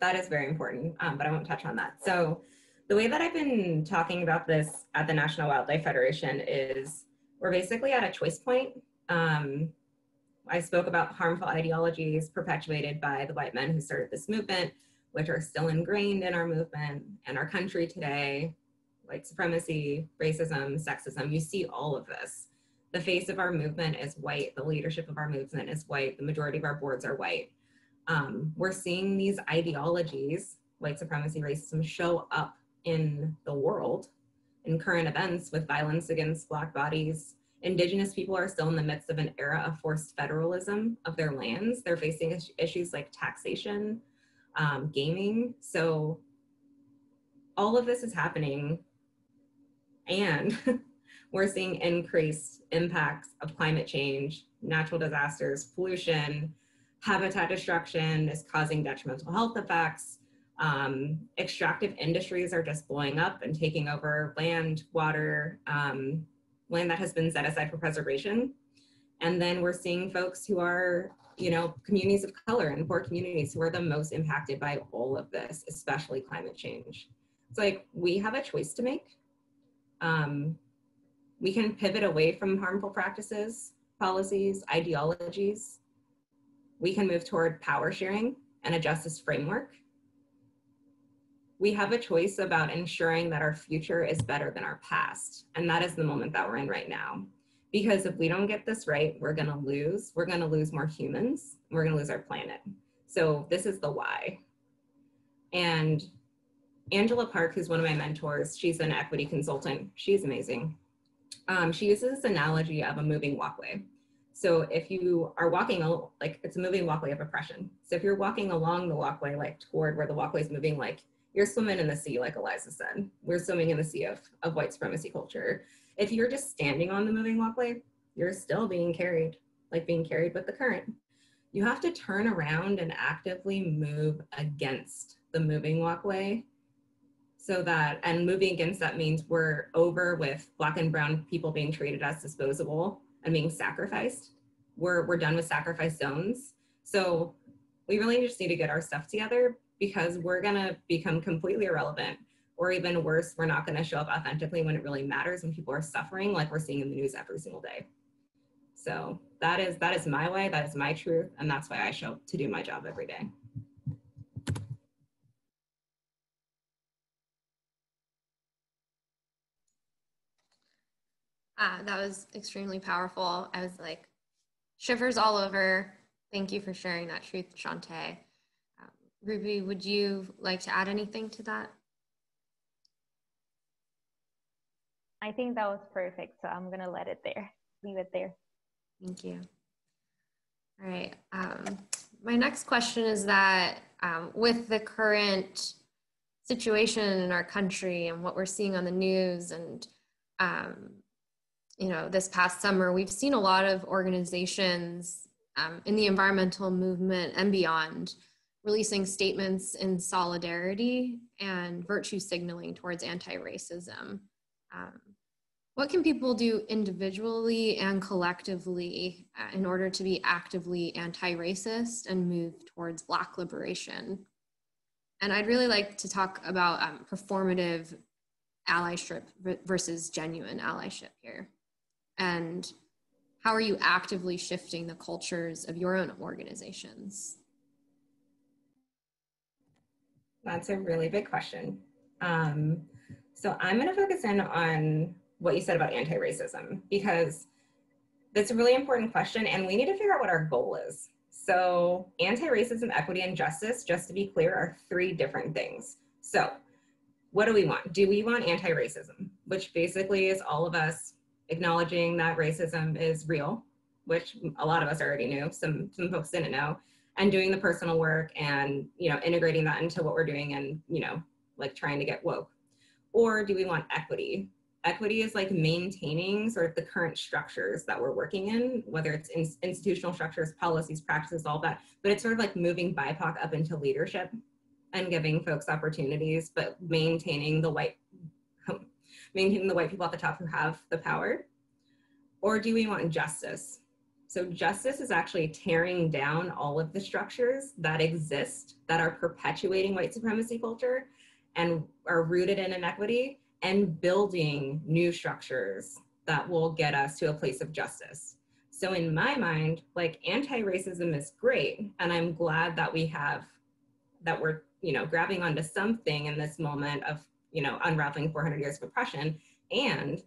S3: that is very important, um, but I won't touch on that. So the way that I've been talking about this at the National Wildlife Federation is we're basically at a choice point. Um, I spoke about harmful ideologies perpetuated by the white men who started this movement, which are still ingrained in our movement and our country today, white supremacy, racism, sexism. You see all of this the face of our movement is white, the leadership of our movement is white, the majority of our boards are white. Um, we're seeing these ideologies, white supremacy, racism, show up in the world in current events with violence against Black bodies. Indigenous people are still in the midst of an era of forced federalism of their lands. They're facing issues like taxation, um, gaming. So all of this is happening and we're seeing increased impacts of climate change, natural disasters, pollution, habitat destruction is causing detrimental health effects. Um, extractive industries are just blowing up and taking over land, water, um, land that has been set aside for preservation. And then we're seeing folks who are, you know, communities of color and poor communities who are the most impacted by all of this, especially climate change. It's like we have a choice to make. Um, we can pivot away from harmful practices, policies, ideologies. We can move toward power sharing and a justice framework. We have a choice about ensuring that our future is better than our past. And that is the moment that we're in right now. Because if we don't get this right, we're gonna lose. We're gonna lose more humans. We're gonna lose our planet. So this is the why. And Angela Park, who's one of my mentors, she's an equity consultant. She's amazing um, she uses this analogy of a moving walkway. So if you are walking, like it's a moving walkway of oppression. So if you're walking along the walkway, like toward where the walkway is moving, like you're swimming in the sea, like Eliza said, we're swimming in the sea of, of white supremacy culture. If you're just standing on the moving walkway, you're still being carried, like being carried with the current. You have to turn around and actively move against the moving walkway so that and moving against that means we're over with black and brown people being treated as disposable and being sacrificed we're we're done with sacrifice zones so we really just need to get our stuff together because we're going to become completely irrelevant or even worse we're not going to show up authentically when it really matters when people are suffering like we're seeing in the news every single day so that is that is my way that is my truth and that's why i show up to do my job every day
S2: Uh, that was extremely powerful. I was like, shivers all over. Thank you for sharing that truth, Chanté. Ruby, would you like to add anything to that?
S4: I think that was perfect. So I'm going to let it there, leave it there.
S2: Thank you. All right. Um, my next question is that um, with the current situation in our country and what we're seeing on the news and um, you know, this past summer, we've seen a lot of organizations um, in the environmental movement and beyond, releasing statements in solidarity and virtue signaling towards anti-racism. Um, what can people do individually and collectively uh, in order to be actively anti-racist and move towards Black liberation? And I'd really like to talk about um, performative allyship versus genuine allyship here. And how are you actively shifting the cultures of your own organizations?
S3: That's a really big question. Um, so I'm going to focus in on what you said about anti-racism because that's a really important question and we need to figure out what our goal is. So anti-racism, equity, and justice, just to be clear, are three different things. So what do we want? Do we want anti-racism, which basically is all of us acknowledging that racism is real, which a lot of us already knew, some, some folks didn't know, and doing the personal work and, you know, integrating that into what we're doing and, you know, like trying to get woke. Or do we want equity, equity is like maintaining sort of the current structures that we're working in, whether it's in institutional structures, policies, practices, all that. But it's sort of like moving BIPOC up into leadership and giving folks opportunities, but maintaining the white maintaining the white people at the top who have the power. Or do we want justice? So justice is actually tearing down all of the structures that exist that are perpetuating white supremacy culture and are rooted in inequity and building new structures that will get us to a place of justice. So in my mind, like anti-racism is great. And I'm glad that we have, that we're, you know, grabbing onto something in this moment of, you know, unraveling 400 years of oppression. And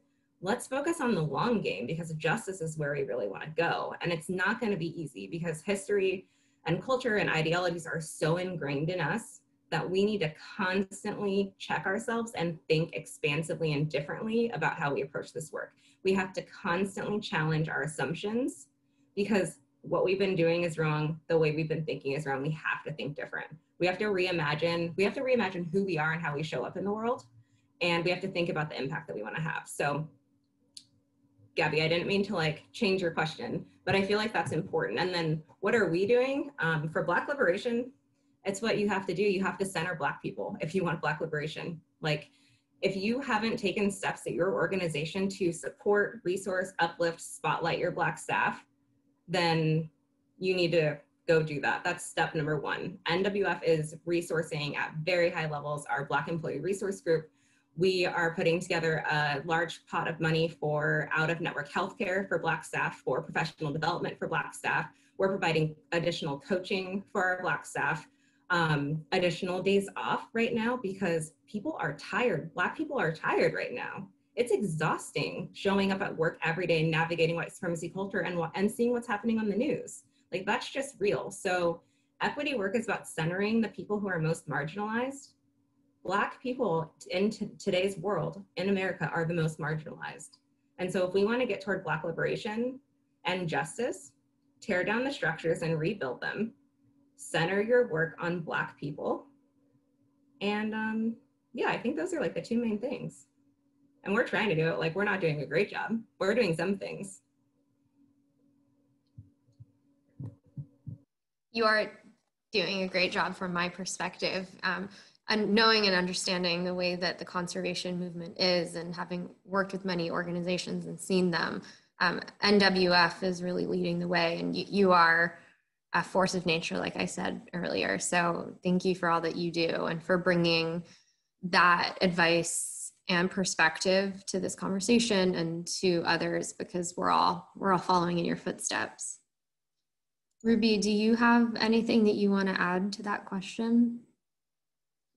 S3: let's focus on the long game because justice is where we really want to go. And it's not going to be easy because history and culture and ideologies are so ingrained in us that we need to constantly check ourselves and think expansively and differently about how we approach this work. We have to constantly challenge our assumptions because what we've been doing is wrong, the way we've been thinking is wrong. We have to think different. We have to reimagine, we have to reimagine who we are and how we show up in the world. And we have to think about the impact that we want to have. So Gabby, I didn't mean to like change your question, but I feel like that's important. And then what are we doing um, for Black liberation? it's what you have to do. You have to center Black people if you want Black liberation. Like, if you haven't taken steps at your organization to support, resource, uplift, spotlight your Black staff, then you need to go do that. That's step number one. NWF is resourcing at very high levels our Black Employee Resource Group. We are putting together a large pot of money for out of network healthcare for Black staff, for professional development for Black staff. We're providing additional coaching for our Black staff um, additional days off right now because people are tired. Black people are tired right now. It's exhausting showing up at work every day, navigating white supremacy culture and, and seeing what's happening on the news. Like that's just real. So equity work is about centering the people who are most marginalized. Black people in today's world in America are the most marginalized. And so if we want to get toward Black liberation and justice, tear down the structures and rebuild them, center your work on Black people. And um, yeah, I think those are like the two main things. And we're trying to do it. Like, we're not doing a great job. We're doing some things.
S2: You are doing a great job from my perspective. Um, and knowing and understanding the way that the conservation movement is and having worked with many organizations and seen them, um, NWF is really leading the way. And you, you are a force of nature, like I said earlier. So thank you for all that you do and for bringing that advice and perspective to this conversation and to others because we're all we're all following in your footsteps. Ruby, do you have anything that you want to add to that question?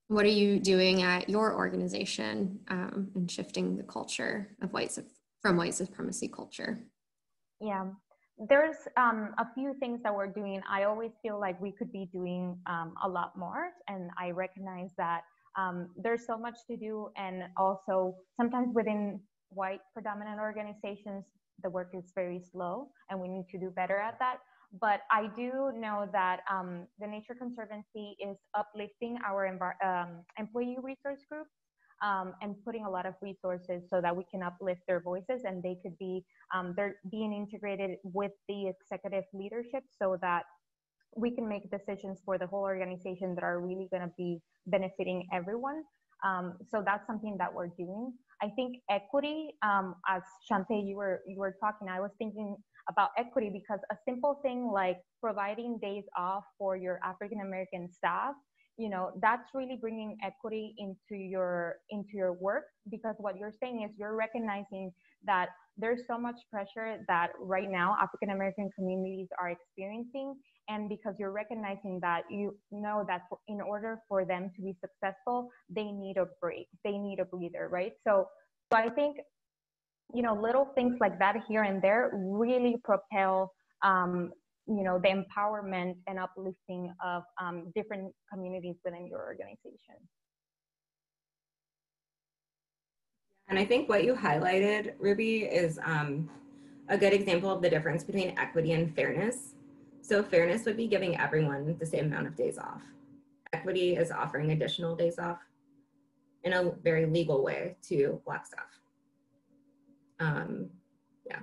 S2: What are you doing at your organization um, in shifting the culture of white from white supremacy culture?
S4: Yeah, there's um, a few things that we're doing. I always feel like we could be doing um, a lot more, and I recognize that um, there's so much to do, and also sometimes within white predominant organizations, the work is very slow, and we need to do better at that. But I do know that um, the Nature Conservancy is uplifting our um, employee resource groups um, and putting a lot of resources so that we can uplift their voices and they could be um, they're being integrated with the executive leadership so that we can make decisions for the whole organization that are really going to be benefiting everyone. Um, so that's something that we're doing. I think equity, um, as Chanté, you were you were talking, I was thinking about equity because a simple thing like providing days off for your African American staff, you know, that's really bringing equity into your into your work because what you're saying is you're recognizing that there's so much pressure that right now African American communities are experiencing. And because you're recognizing that you know that in order for them to be successful they need a break they need a breather right? So so i think you know little things like that here and there really propel um, you know the empowerment and uplifting of um, different communities within your organization
S3: and i think what you highlighted ruby is um, a good example of the difference between equity and fairness so fairness would be giving everyone the same amount of days off. Equity is offering additional days off in a very legal way to Black staff. Um, yeah.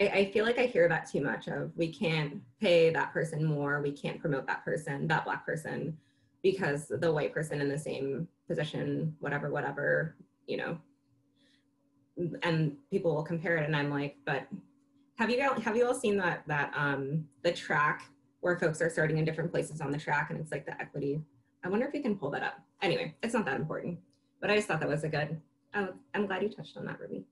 S3: I, I feel like I hear that too much of we can't pay that person more, we can't promote that person, that Black person, because the white person in the same position, whatever, whatever, you know, and people will compare it and I'm like, but have you have you all seen that that um the track where folks are starting in different places on the track and it's like the equity? I wonder if you can pull that up. Anyway, it's not that important, but I just thought that was a good. I'm glad you touched on that, Ruby.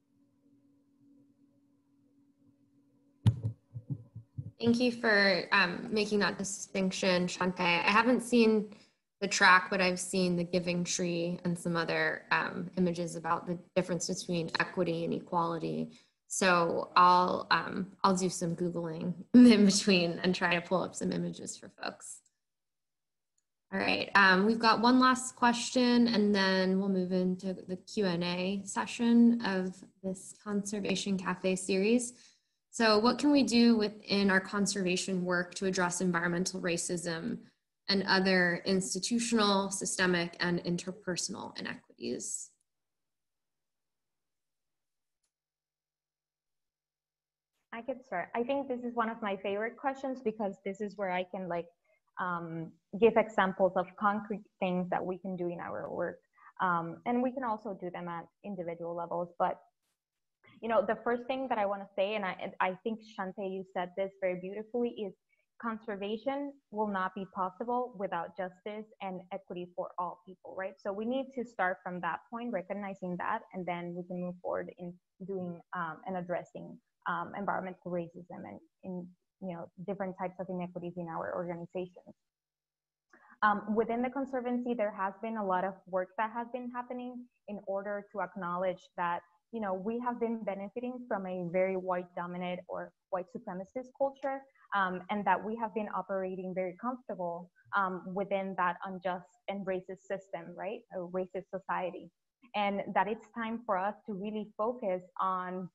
S2: Thank you for um, making that distinction, Chanté. I haven't seen the track, but I've seen the Giving Tree and some other um, images about the difference between equity and equality. So I'll um, I'll do some googling in between and try to pull up some images for folks. All right, um, we've got one last question, and then we'll move into the Q and A session of this Conservation Cafe series. So, what can we do within our conservation work to address environmental racism and other institutional, systemic, and interpersonal inequities?
S4: I could start. I think this is one of my favorite questions because this is where I can like um, give examples of concrete things that we can do in our work. Um, and we can also do them at individual levels. But, you know, the first thing that I want to say, and I, I think Chanté, you said this very beautifully, is conservation will not be possible without justice and equity for all people, right? So we need to start from that point, recognizing that, and then we can move forward in doing um, and addressing um, environmental racism and in you know different types of inequities in our organizations. Um, within the Conservancy, there has been a lot of work that has been happening in order to acknowledge that you know we have been benefiting from a very white dominant or white supremacist culture um, and that we have been operating very comfortable um, within that unjust and racist system right? A racist society. And that it's time for us to really focus on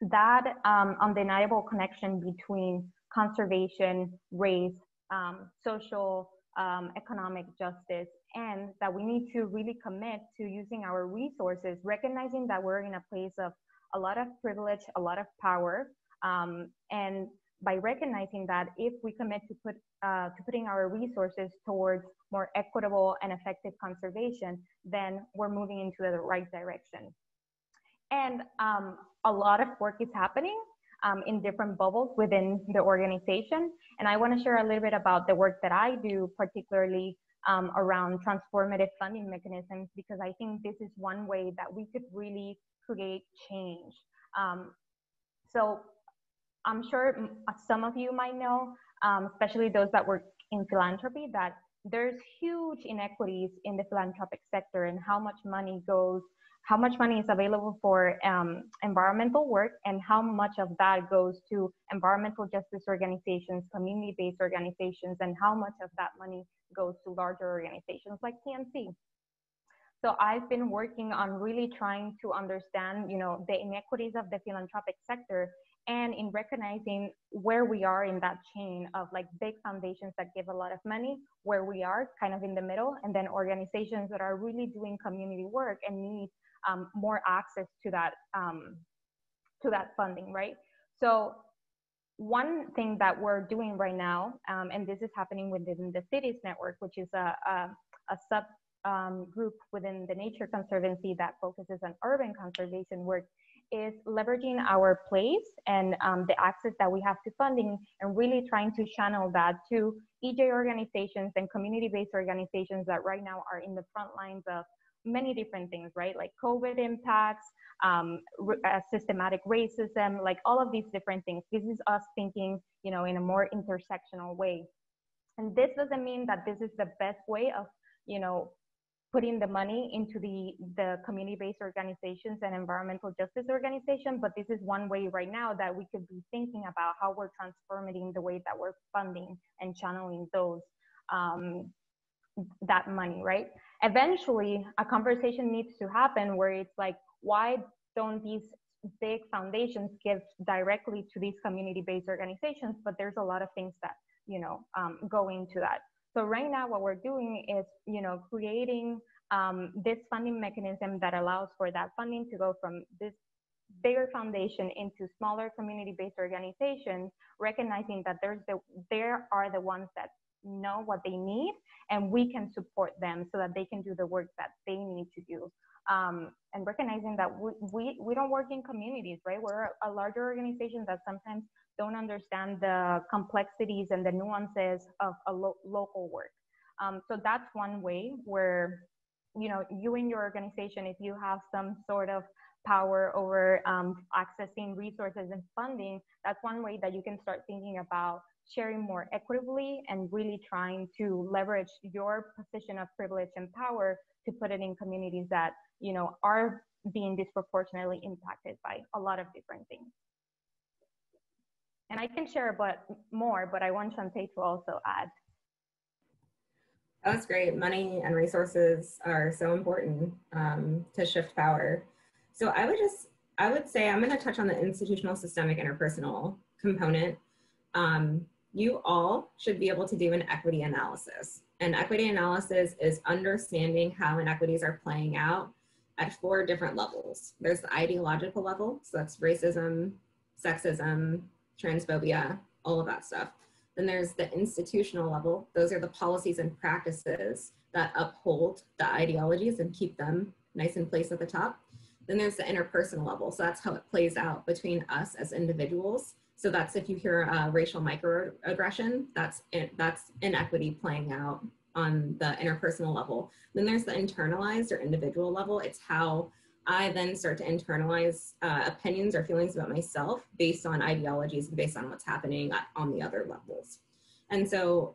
S4: that um, undeniable connection between conservation, race, um, social, um, economic justice, and that we need to really commit to using our resources, recognizing that we're in a place of a lot of privilege, a lot of power, um, and by recognizing that if we commit to put uh, to putting our resources towards more equitable and effective conservation, then we're moving into the right direction. And um, a lot of work is happening um, in different bubbles within the organization. And I want to share a little bit about the work that I do, particularly um, around transformative funding mechanisms, because I think this is one way that we could really create change. Um, so I'm sure some of you might know, um, especially those that work in philanthropy, that there's huge inequities in the philanthropic sector and how much money goes how much money is available for um, environmental work and how much of that goes to environmental justice organizations, community-based organizations, and how much of that money goes to larger organizations like TNC. So I've been working on really trying to understand, you know, the inequities of the philanthropic sector and in recognizing where we are in that chain of like big foundations that give a lot of money, where we are kind of in the middle, and then organizations that are really doing community work and need um, more access to that um, to that funding, right? So one thing that we're doing right now, um, and this is happening within the Cities Network, which is a, a, a sub um, group within the Nature Conservancy that focuses on urban conservation work, is leveraging our place and um, the access that we have to funding and really trying to channel that to EJ organizations and community-based organizations that right now are in the front lines of many different things, right? Like COVID impacts, um, uh, systematic racism, like all of these different things. This is us thinking, you know, in a more intersectional way. And this doesn't mean that this is the best way of, you know, putting the money into the, the community-based organizations and environmental justice organization, but this is one way right now that we could be thinking about how we're transforming the way that we're funding and channeling those um, that money, right? Eventually, a conversation needs to happen where it's like, why don't these big foundations give directly to these community-based organizations? But there's a lot of things that you know um, go into that. So right now, what we're doing is you know creating um, this funding mechanism that allows for that funding to go from this bigger foundation into smaller community-based organizations, recognizing that there's the there are the ones that know what they need and we can support them so that they can do the work that they need to do. Um, and recognizing that we, we, we don't work in communities right? We're a larger organization that sometimes don't understand the complexities and the nuances of a lo- local work. Um, so that's one way where you know you in your organization if you have some sort of power over um, accessing resources and funding that's one way that you can start thinking about sharing more equitably and really trying to leverage your position of privilege and power to put it in communities that you know are being disproportionately impacted by a lot of different things. And i can share but more but i want Chanté to also add.
S3: That's great. Money and resources are so important um, to shift power. So i would just i would say i'm going to touch on the institutional systemic interpersonal component. Um, you all should be able to do an equity analysis. And equity analysis is understanding how inequities are playing out at four different levels. There's the ideological level, so that's racism, sexism, transphobia, all of that stuff. Then there's the institutional level. Those are the policies and practices that uphold the ideologies and keep them nice in place at the top. Then there's the interpersonal level. So that's how it plays out between us as individuals so that's if you hear uh, racial microaggression, that's that's inequity playing out on the interpersonal level. Then there's the internalized or individual level. It's how I then start to internalize uh, opinions or feelings about myself based on ideologies and based on what's happening on the other levels. And so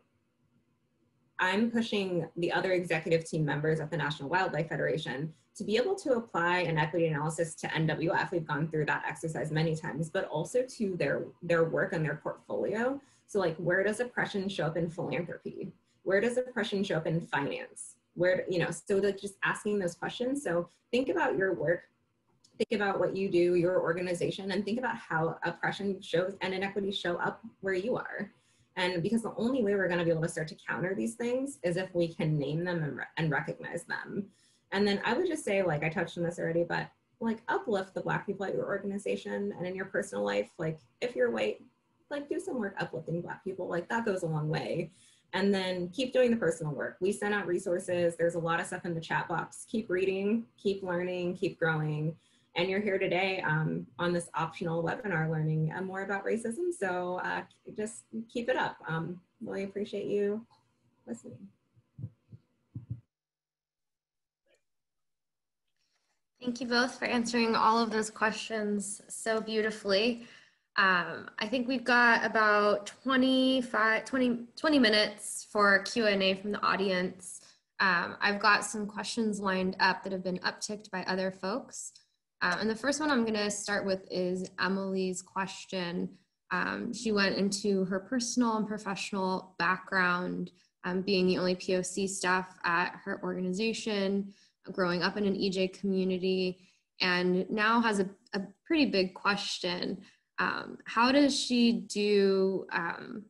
S3: I'm pushing the other executive team members at the National Wildlife Federation to be able to apply an equity analysis to NWF, we've gone through that exercise many times, but also to their, their work and their portfolio. So like, where does oppression show up in philanthropy? Where does oppression show up in finance? Where, you know, so like just asking those questions. So think about your work, think about what you do, your organization, and think about how oppression shows and inequities show up where you are. And because the only way we're going to be able to start to counter these things is if we can name them and, re- and recognize them. And then I would just say, like I touched on this already, but like uplift the Black people at your organization and in your personal life. Like if you're white, like do some work uplifting Black people. Like that goes a long way. And then keep doing the personal work. We send out resources. There's a lot of stuff in the chat box. Keep reading, keep learning, keep growing. And you're here today um, on this optional webinar learning uh, more about racism. So uh, just keep it up. Um, really appreciate you listening.
S2: Thank you both for answering all of those questions so beautifully. Um, I think we've got about 25, 20, 20 minutes for Q&A from the audience. Um, I've got some questions lined up that have been upticked by other folks. Um, and the first one I'm gonna start with is Emily's question. Um, she went into her personal and professional background, um, being the only POC staff at her organization, growing up in an EJ community and now has a, a pretty big question. Um, how does she do um,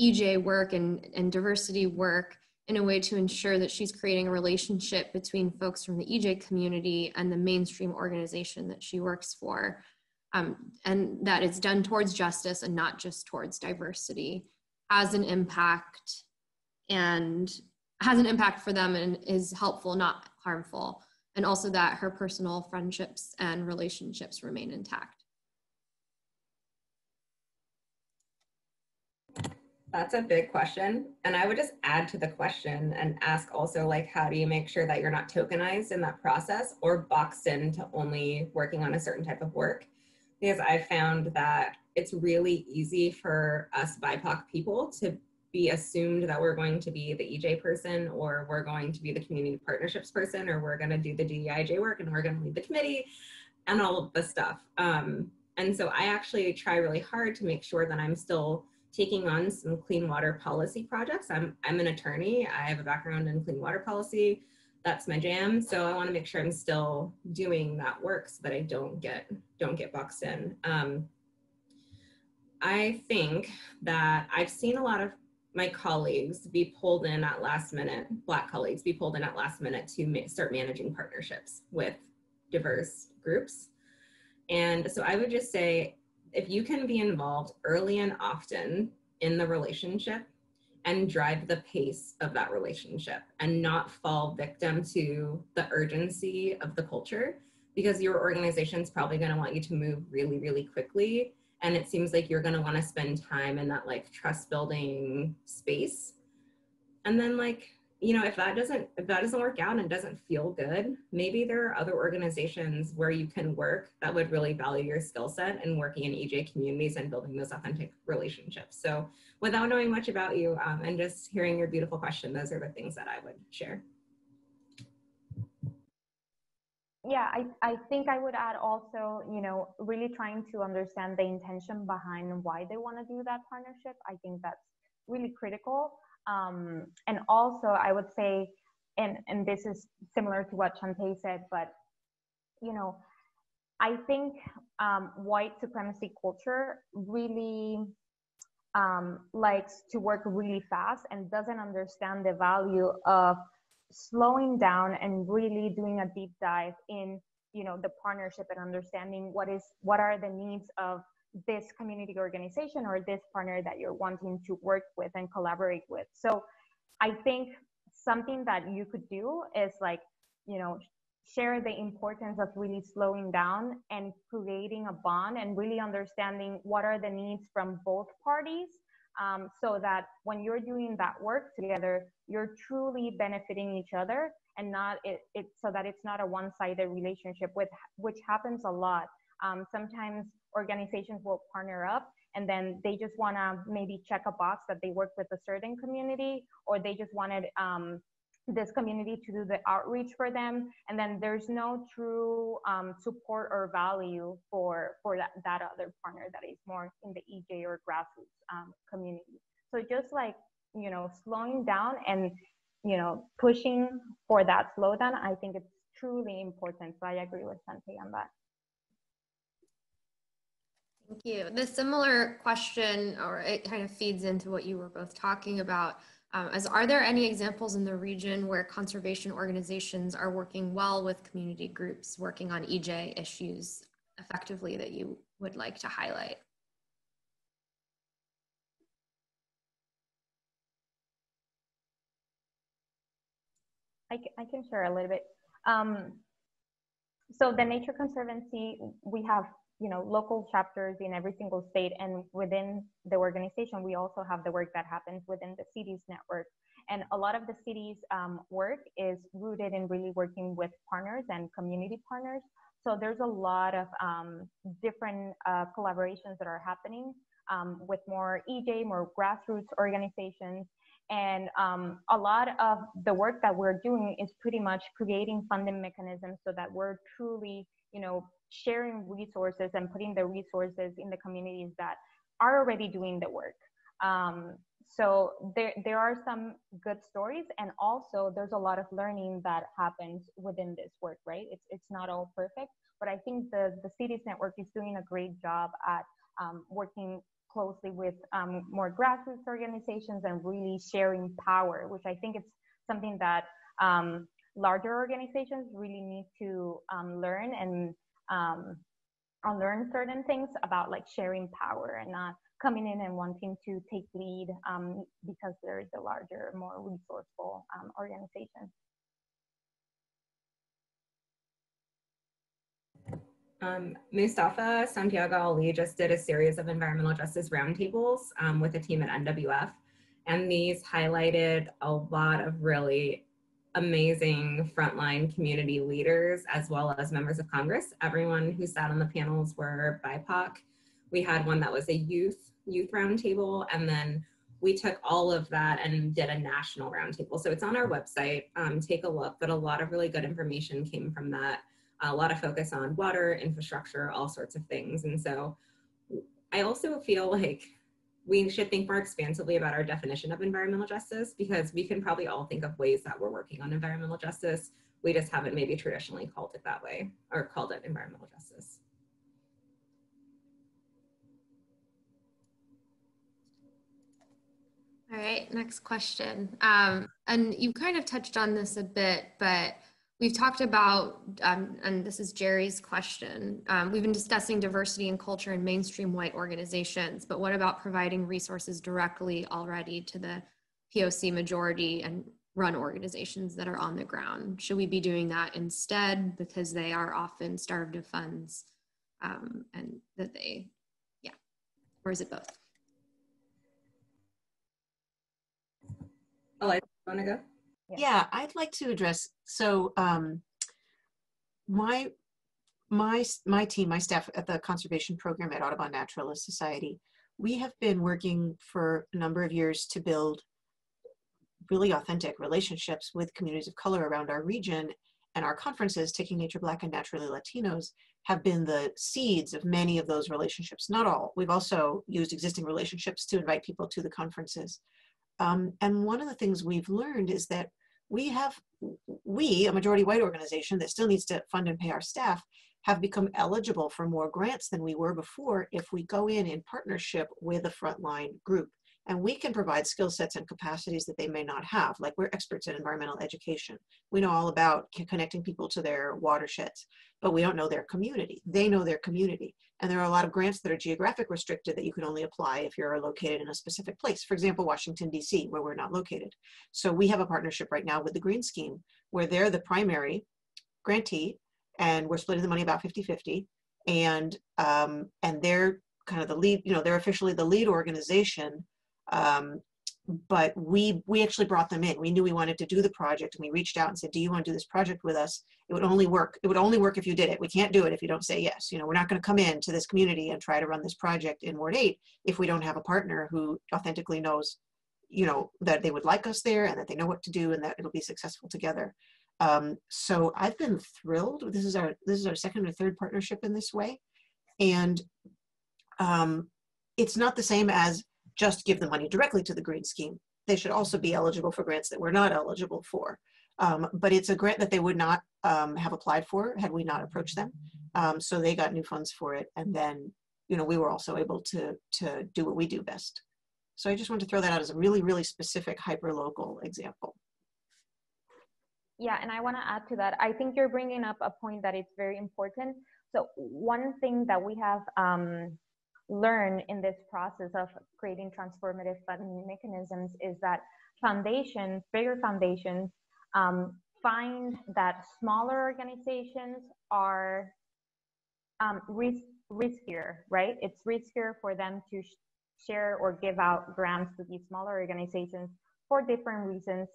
S2: EJ work and, and diversity work in a way to ensure that she's creating a relationship between folks from the EJ community and the mainstream organization that she works for? Um, and that it's done towards justice and not just towards diversity has an impact and has an impact for them and is helpful, not harmful. And also that her personal friendships and relationships remain intact.
S3: That's a big question. And I would just add to the question and ask also like, how do you make sure that you're not tokenized in that process or boxed into only working on a certain type of work? Because I found that it's really easy for us BIPOC people to be assumed that we're going to be the EJ person or we're going to be the community partnerships person or we're going to do the DEIJ work and we're going to lead the committee and all of the stuff. Um, and so I actually try really hard to make sure that I'm still taking on some clean water policy projects. I'm, I'm an attorney. I have a background in clean water policy. That's my jam. So I want to make sure I'm still doing that work so that I don't get don't get boxed in. Um, I think that I've seen a lot of my colleagues be pulled in at last minute, Black colleagues be pulled in at last minute to ma start managing partnerships with diverse groups. And so I would just say, if you can be involved early and often in the relationship and drive the pace of that relationship and not fall victim to the urgency of the culture, because your organization is probably going to want you to move really, really quickly and it seems like you're going to want to spend time in that like trust building space. And then like you know if that doesn't if that doesn't work out and doesn't feel good maybe there are other organizations where you can work that would really value your skill set and working in ej communities and building those authentic relationships. So without knowing much about you um, and just hearing your beautiful question those are the things that i would share
S4: yeah I, I think i would add also you know really trying to understand the intention behind why they want to do that partnership. I think that's really critical. Um, and also i would say and and this is similar to what Chanté said but you know i think um, white supremacy culture really um, likes to work really fast and doesn't understand the value of slowing down and really doing a deep dive in you know the partnership and understanding what is what are the needs of this community organization or this partner that you're wanting to work with and collaborate with. So i think something that you could do is like you know share the importance of really slowing down and creating a bond and really understanding what are the needs from both parties um, so that when you're doing that work together, you're truly benefiting each other and not it, it so that it's not a one-sided relationship with which happens a lot. Um, sometimes organizations will partner up and then they just want to maybe check a box that they work with a certain community or they just wanted um, this community to do the outreach for them. And then there's no true um, support or value for for that, that other partner that is more in the ej or grassroots um, community. So just like you know slowing down and you know pushing for that slowdown i think it's truly important. So i agree with Chanté on that.
S2: Thank you. The similar question, or it kind of feeds into what you were both talking about, um, as are there any examples in the region where conservation organizations are working well with community groups working on EJ issues effectively that you would like to highlight?
S4: I, I can share a little bit. Um, so the Nature Conservancy, we have you know local chapters in every single state and within the organization we also have the work that happens within the cities network. And a lot of the cities um, work is rooted in really working with partners and community partners. So there's a lot of um, different uh, collaborations that are happening um, with more ej more grassroots organizations. And um, a lot of the work that we're doing is pretty much creating funding mechanisms so that we're truly you know sharing resources and putting the resources in the communities that are already doing the work. Um, so there, there are some good stories and also there's a lot of learning that happens within this work, right? It's, it's not all perfect. but I think the, the Cities Network is doing a great job at um, working closely with um, more grassroots organizations and really sharing power, which I think it's something that um, larger organizations really need to um, learn and um, unlearn certain things about like sharing power and not coming in and wanting to take lead um, because there is a larger, more resourceful um, organization.
S3: Um, Mustafa Santiago Ali just did a series of environmental justice roundtables um, with a team at NWF. And these highlighted a lot of really amazing frontline community leaders as well as members of Congress. Everyone who sat on the panels were BIPOC. We had one that was a youth youth roundtable, and then we took all of that and did a national roundtable. So it's on our website. Um, take a look, but a lot of really good information came from that. A lot of focus on water, infrastructure, all sorts of things. And so I also feel like we should think more expansively about our definition of environmental justice because we can probably all think of ways that we're working on environmental justice. We just haven't maybe traditionally called it that way or called it environmental justice.
S2: All right, next question. Um, and you kind of touched on this a bit, but we've talked about, um, and this is Jerry's question, um, we've been discussing diversity and culture in mainstream white organizations, but what about providing resources directly already to the POC majority and run organizations that are on the ground? Should we be doing that instead because they are often starved of funds um, and that they, yeah, or is it both?
S3: I want to go?
S1: Yeah. yeah, I'd like to address, so um, my, my, my team, my staff at the conservation program at Audubon Naturalist Society, we have been working for a number of years to build really authentic relationships with communities of color around our region and our conferences, Taking Nature Black and Naturally Latinos, have been the seeds of many of those relationships. Not all. We've also used existing relationships to invite people to the conferences. Um, and one of the things we've learned is that we have, we, a majority white organization that still needs to fund and pay our staff, have become eligible for more grants than we were before if we go in in partnership with a frontline group and we can provide skill sets and capacities that they may not have. Like we're experts in environmental education. We know all about connecting people to their watersheds, but we don't know their community. They know their community. And there are a lot of grants that are geographic restricted that you can only apply if you're located in a specific place. For example, Washington, DC, where we're not located. So we have a partnership right now with the Green Scheme, where they're the primary grantee, and we're splitting the money about 50-50. And, um, and they're kind of the lead, you know, they're officially the lead organization um, but we we actually brought them in. We knew we wanted to do the project, and we reached out and said, "Do you want to do this project with us?" It would only work. It would only work if you did it. We can't do it if you don't say yes. You know, we're not going to come in to this community and try to run this project in Ward Eight if we don't have a partner who authentically knows, you know, that they would like us there and that they know what to do and that it'll be successful together. Um, so I've been thrilled. This is our this is our second or third partnership in this way, and um, it's not the same as just give the money directly to the green scheme. They should also be eligible for grants that we're not eligible for. Um, but it's a grant that they would not um, have applied for had we not approached them. Um, so they got new funds for it. And then, you know, we were also able to, to do what we do best. So I just want to throw that out as a really, really specific hyper-local example.
S4: Yeah, and I want to add to that. I think you're bringing up a point that it's very important. So one thing that we have um, learn in this process of creating transformative funding mechanisms is that foundations, bigger foundations, um, find that smaller organizations are um, risk, riskier, right? It's riskier for them to sh share or give out grants to these smaller organizations for different reasons,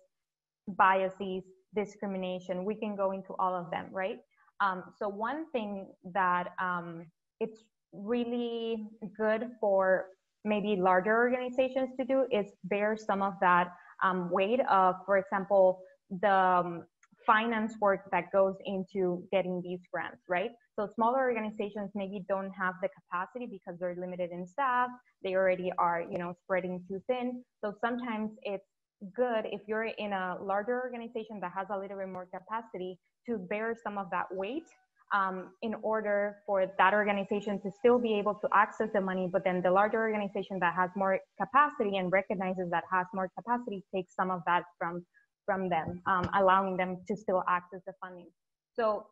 S4: biases, discrimination. We can go into all of them, right? Um, so one thing that um, it's really good for maybe larger organizations to do is bear some of that um, weight of, for example, the um, finance work that goes into getting these grants, right? So smaller organizations maybe don't have the capacity because they're limited in staff. They already are, you know, spreading too thin. So sometimes it's good if you're in a larger organization that has a little bit more capacity to bear some of that weight um, in order for that organization to still be able to access the money, but then the larger organization that has more capacity and recognizes that has more capacity takes some of that from from them, um, allowing them to still access the funding. So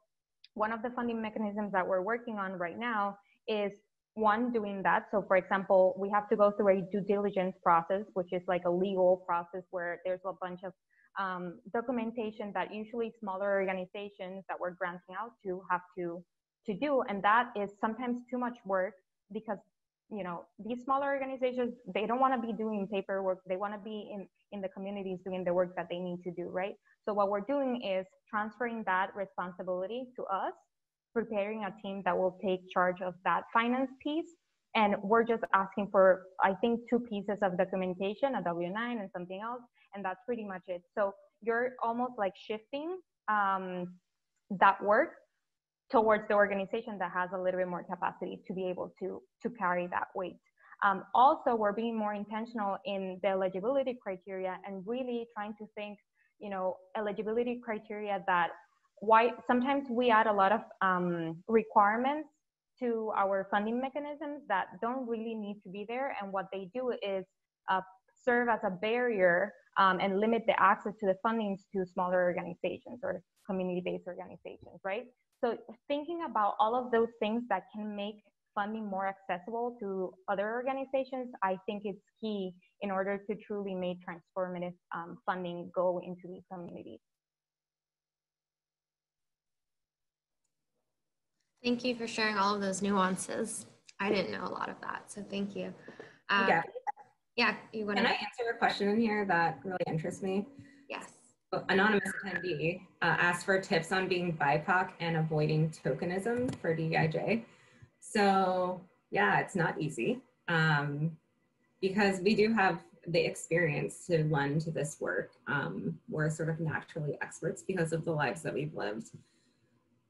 S4: one of the funding mechanisms that we're working on right now is one doing that. So for example, we have to go through a due diligence process, which is like a legal process where there's a bunch of um, documentation that usually smaller organizations that we're granting out to have to to do. And that is sometimes too much work because you know these smaller organizations they don't want to be doing paperwork. They want to be in in the communities doing the work that they need to do right? So what we're doing is transferring that responsibility to us preparing a team that will take charge of that finance piece. And we're just asking for i think two pieces of documentation a w9 and something else and that's pretty much it so you're almost like shifting um, that work towards the organization that has a little bit more capacity to be able to to carry that weight um, also we're being more intentional in the eligibility criteria and really trying to think you know eligibility criteria that why sometimes we add a lot of um, requirements to our funding mechanisms that don't really need to be there. And what they do is uh, serve as a barrier um, and limit the access to the fundings to smaller organizations or community-based organizations, right? So thinking about all of those things that can make funding more accessible to other organizations, I think it's key in order to truly make transformative um, funding go into these communities.
S2: Thank you for sharing all of those nuances. I didn't know a lot of that, so thank you. Um,
S3: yeah.
S2: Yeah, you want
S3: to? Can I answer a question in here that really interests me?
S2: Yes.
S3: Anonymous attendee uh, asked for tips on being BIPOC and avoiding tokenism for DEIJ. So yeah, it's not easy um, because we do have the experience to lend to this work. Um, we're sort of naturally experts because of the lives that we've lived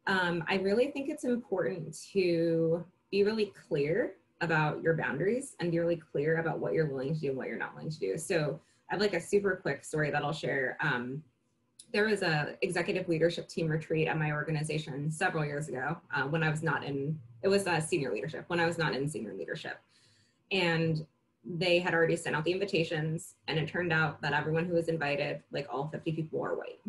S3: um, I really think it's important to be really clear about your boundaries and be really clear about what you're willing to do and what you're not willing to do. So I have like a super quick story that I'll share. Um, there was a executive leadership team retreat at my organization several years ago uh, when I was not in, it was uh, senior leadership, when I was not in senior leadership. And they had already sent out the invitations and it turned out that everyone who was invited, like all 50 people were white.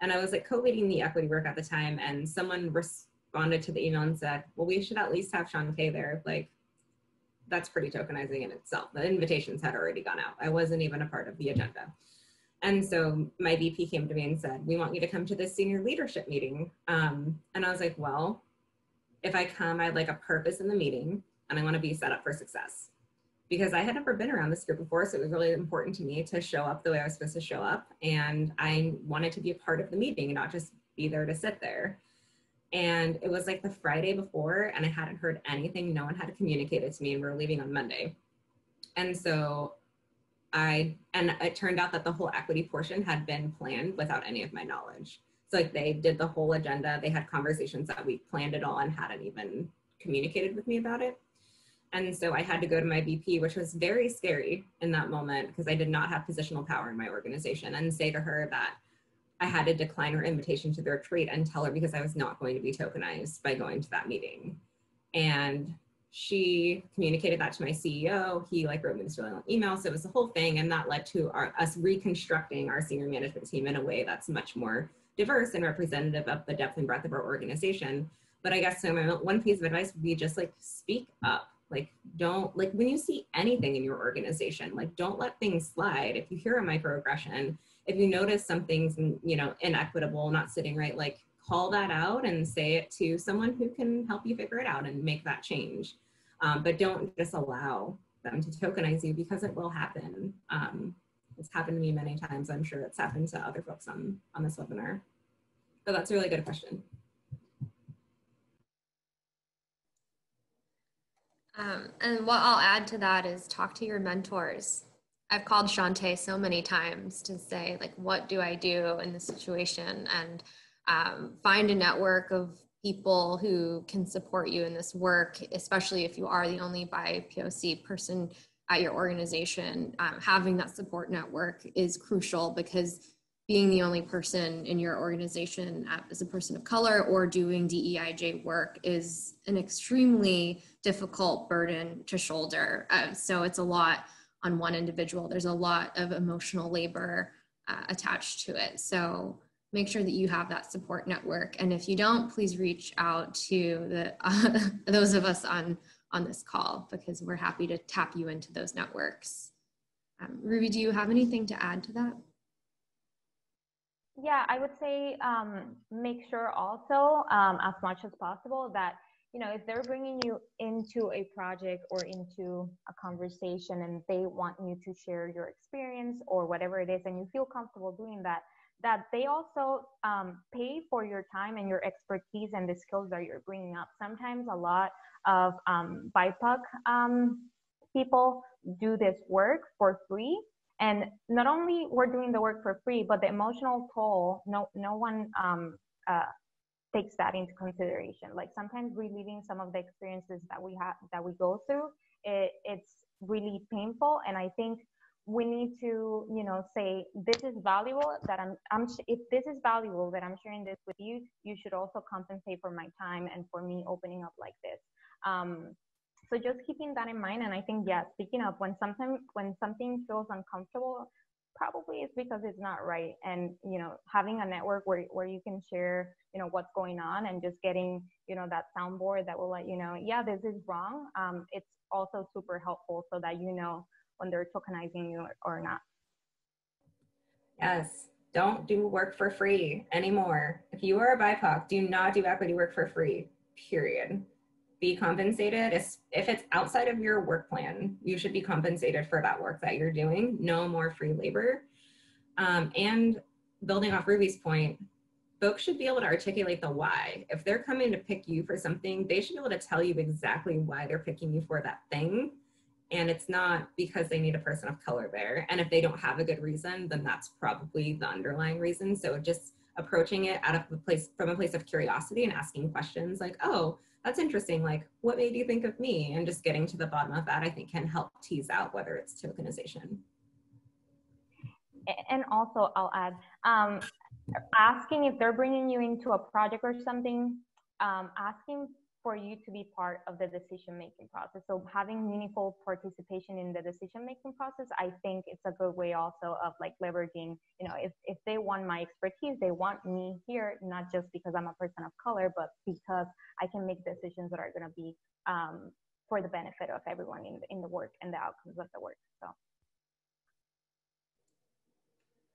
S3: And I was like co-leading the equity work at the time, and someone responded to the email and said, "Well, we should at least have Chanté there." Like, that's pretty tokenizing in itself. The invitations had already gone out. I wasn't even a part of the agenda. And so my VP came to me and said, "We want you to come to this senior leadership meeting." Um, and I was like, "Well, if I come, I'd like a purpose in the meeting, and I want to be set up for success." because I had never been around this group before. So it was really important to me to show up the way I was supposed to show up. And I wanted to be a part of the meeting and not just be there to sit there. And it was like the Friday before, and I hadn't heard anything. No one had communicated to me, and we are leaving on Monday. And so I, and it turned out that the whole equity portion had been planned without any of my knowledge. So like they did the whole agenda, they had conversations that we planned it all and hadn't even communicated with me about it. And so I had to go to my VP, which was very scary in that moment because I did not have positional power in my organization, and say to her that I had to decline her invitation to the retreat and tell her because I was not going to be tokenized by going to that meeting. And she communicated that to my CEO. He like wrote me this really long email. So it was the whole thing. And that led to our, us reconstructing our senior management team in a way that's much more diverse and representative of the depth and breadth of our organization. But I guess so my one piece of advice would be just like speak up like don't like when you see anything in your organization like don't let things slide if you hear a microaggression if you notice something's you know inequitable not sitting right like call that out and say it to someone who can help you figure it out and make that change. Um, but don't just allow them to tokenize you because it will happen. Um, it's happened to me many times. I'm sure it's happened to other folks on on this webinar. But that's a really good question.
S2: Um, and what I'll add to that is talk to your mentors. I've called Chanté so many times to say, like, what do I do in this situation? And um, find a network of people who can support you in this work, especially if you are the only BIPOC person at your organization. Um, having that support network is crucial because being the only person in your organization as a person of color or doing DEIJ work is an extremely difficult burden to shoulder. Uh, so it's a lot on one individual. There's a lot of emotional labor uh, attached to it. So make sure that you have that support network. And if you don't, please reach out to the uh, those of us on on this call because we're happy to tap you into those networks. Um, Ruby, do you have anything to add to that?
S4: Yeah, I would say um, make sure also um, as much as possible that you know if they're bringing you into a project or into a conversation and they want you to share your experience or whatever it is and you feel comfortable doing that that they also um, pay for your time and your expertise and the skills that you're bringing up. Sometimes a lot of um, bipoc um, people do this work for free. And not only we're doing the work for free but the emotional toll no no one um, uh, takes that into consideration. Like sometimes reliving some of the experiences that we have that we go through it, it's really painful. And i think we need to you know say this is valuable that i'm i'm if this is valuable that i'm sharing this with you you should also compensate for my time and for me opening up like this. Um, so just keeping that in mind. And i think yeah speaking up when sometimes when something feels uncomfortable probably it's because it's not right. And you know having a network where, where you can share you know what's going on and just getting you know that soundboard that will let you know yeah this is wrong. Um, it's also super helpful so that you know when they're tokenizing you or not.
S3: Yes. Don't do work for free anymore. If you are a bipoc do not do equity work for free period be compensated. If it's outside of your work plan, you should be compensated for that work that you're doing. No more free labor. Um, and building off Ruby's point, folks should be able to articulate the why. If they're coming to pick you for something, they should be able to tell you exactly why they're picking you for that thing. And it's not because they need a person of color there. And if they don't have a good reason, then that's probably the underlying reason. So just approaching it out of a place from a place of curiosity and asking questions like, oh, that's interesting. Like, what made you think of me? And just getting to the bottom of that, I think, can help tease out whether it's tokenization.
S4: And also, I'll add um, asking if they're bringing you into a project or something, um, asking for you to be part of the decision making process. So having meaningful participation in the decision making process, I think it's a good way also of like leveraging, you know, if, if they want my expertise, they want me here, not just because I'm a person of color, but because I can make decisions that are going to be um, for the benefit of everyone in, in the work and the outcomes of the work. So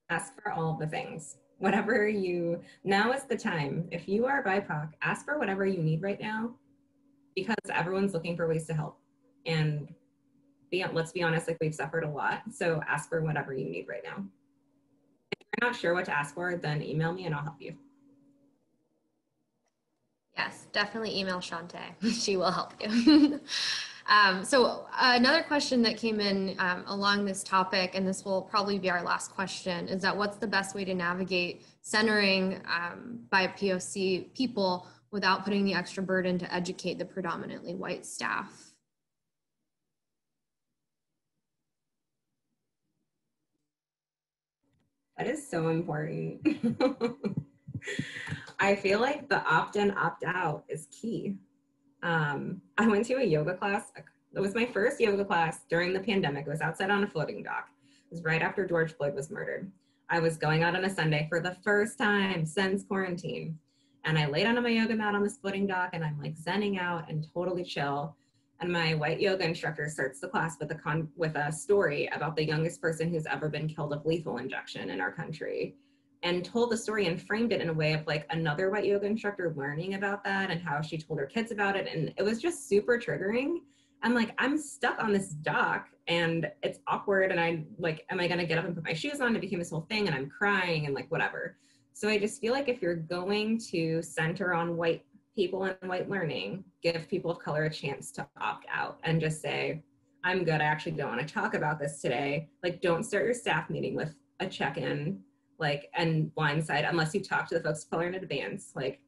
S3: ask for all the things whatever you now is the time. If you are bipoc ask for whatever you need right now because everyone's looking for ways to help. And be, let's be honest like we've suffered a lot. So ask for whatever you need right now. If you're not sure what to ask for then email me and i'll help you.
S2: Yes definitely email Chanté. she will help you Um, so another question that came in um, along this topic, and this will probably be our last question, is that what's the best way to navigate centering um, BIPOC people without putting the extra burden to educate the predominantly white staff?
S3: That is so important. I feel like the opt in, opt out is key. Um, I went to a yoga class. It was my first yoga class during the pandemic. It was outside on a floating dock. It was right after George Floyd was murdered. I was going out on a Sunday for the first time since quarantine. And I laid on my yoga mat on this floating dock and I'm like zenning out and totally chill. And my white yoga instructor starts the class with a con- with a story about the youngest person who's ever been killed of lethal injection in our country and told the story and framed it in a way of like another white yoga instructor learning about that and how she told her kids about it. And it was just super triggering. I'm like, I'm stuck on this dock and it's awkward. And I like, am I going to get up and put my shoes on? It became this whole thing and I'm crying and like whatever. So I just feel like if you're going to center on white people and white learning, give people of color a chance to opt out and just say, I'm good. I actually don't want to talk about this today. Like, don't start your staff meeting with a check in like and blindside unless you talk to the folks of in advance like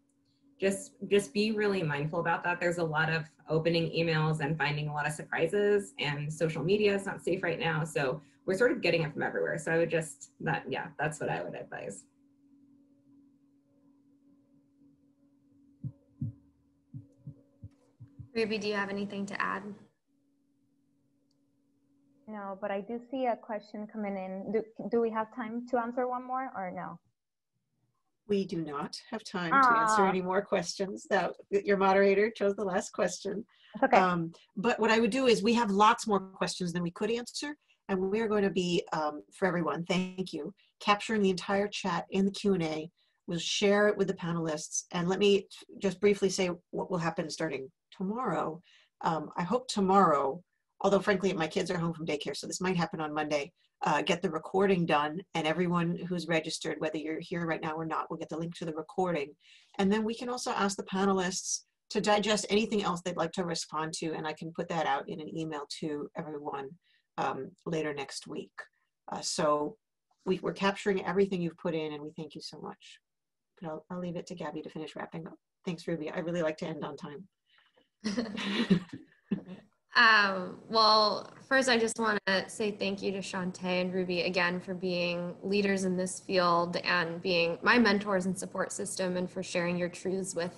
S3: just just be really mindful about that. There's a lot of opening emails and finding a lot of surprises, and social media is not safe right now. So we're sort of getting it from everywhere. So I would just that yeah, that's what I would advise.
S2: Ruby, do you have anything to add?
S4: No, but I do see a question coming in. Do, do we have time to answer one more or no?
S1: We do not have time to answer
S4: Ah.
S1: any more questions. That your moderator chose the last question.
S4: Okay.
S1: Um, but what I would do is we have lots more questions than we could answer, and we are going to be um, for everyone. Thank you. Capturing the entire chat in the Q and A. We'll share it with the panelists, and let me just briefly say what will happen starting tomorrow. Um, I hope tomorrow, although frankly my kids are home from daycare, so this might happen on Monday. Uh, get the recording done, and everyone who's registered, whether you're here right now or not, will get the link to the recording, and then we can also ask the panelists to digest anything else they'd like to respond to, and I can put that out in an email to everyone um, later next week. Uh, so we, we're capturing everything you've put in, and we thank you so much. But I'll, I'll leave it to Gabby to finish wrapping up. Thanks, Ruby. I really like to end on time.
S2: Um, well, first, I just want to say thank you to Chanté and Ruby again for being leaders in this field and being my mentors and support system, and for sharing your truths with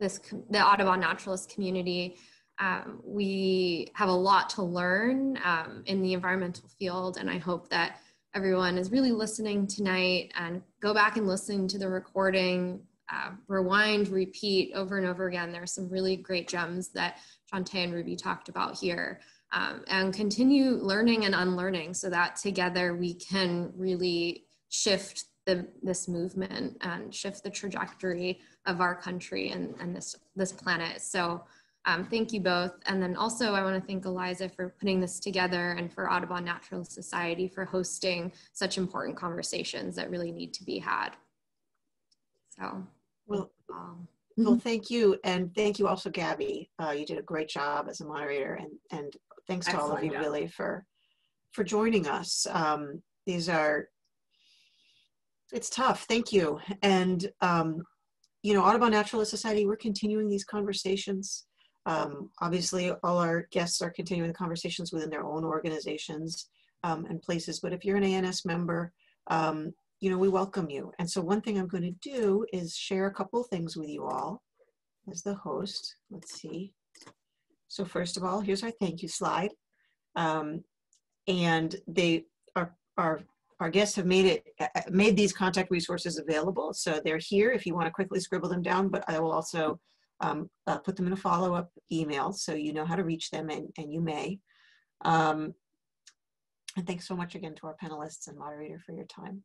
S2: this the Audubon naturalist community. Um, we have a lot to learn um, in the environmental field, and I hope that everyone is really listening tonight and go back and listen to the recording, uh, rewind, repeat over and over again. There are some really great gems that Chanté and Ruby talked about here, um, and continue learning and unlearning so that together we can really shift the, this movement and shift the trajectory of our country and, and this, this planet. So um, thank you both. And then also I wanna thank Eliza for putting this together and for Audubon Naturalist Society for hosting such important conversations that really need to be had. So,
S1: Well,
S2: um,
S1: well, thank you, and thank you also, Gabby. Uh, you did a great job as a moderator, and and thanks to all of you
S3: job.
S1: really for for joining us. Um, these are it's tough. Thank you, and um, you know, Audubon Naturalist Society, we're continuing these conversations. Um, obviously, all our guests are continuing the conversations within their own organizations um, and places. But if you're an ANS member, um, you know, we welcome you. And so one thing I'm going to do is share a couple things with you all as the host. Let's see. So first of all, here's our thank you slide. Um, and they our our our guests have made it uh, uh, made these contact resources available. So they're here if you want to quickly scribble them down, but I will also um, uh, put them in a follow-up email so you know how to reach them and, and you may. Um, and thanks so much again to our panelists and moderator for your time.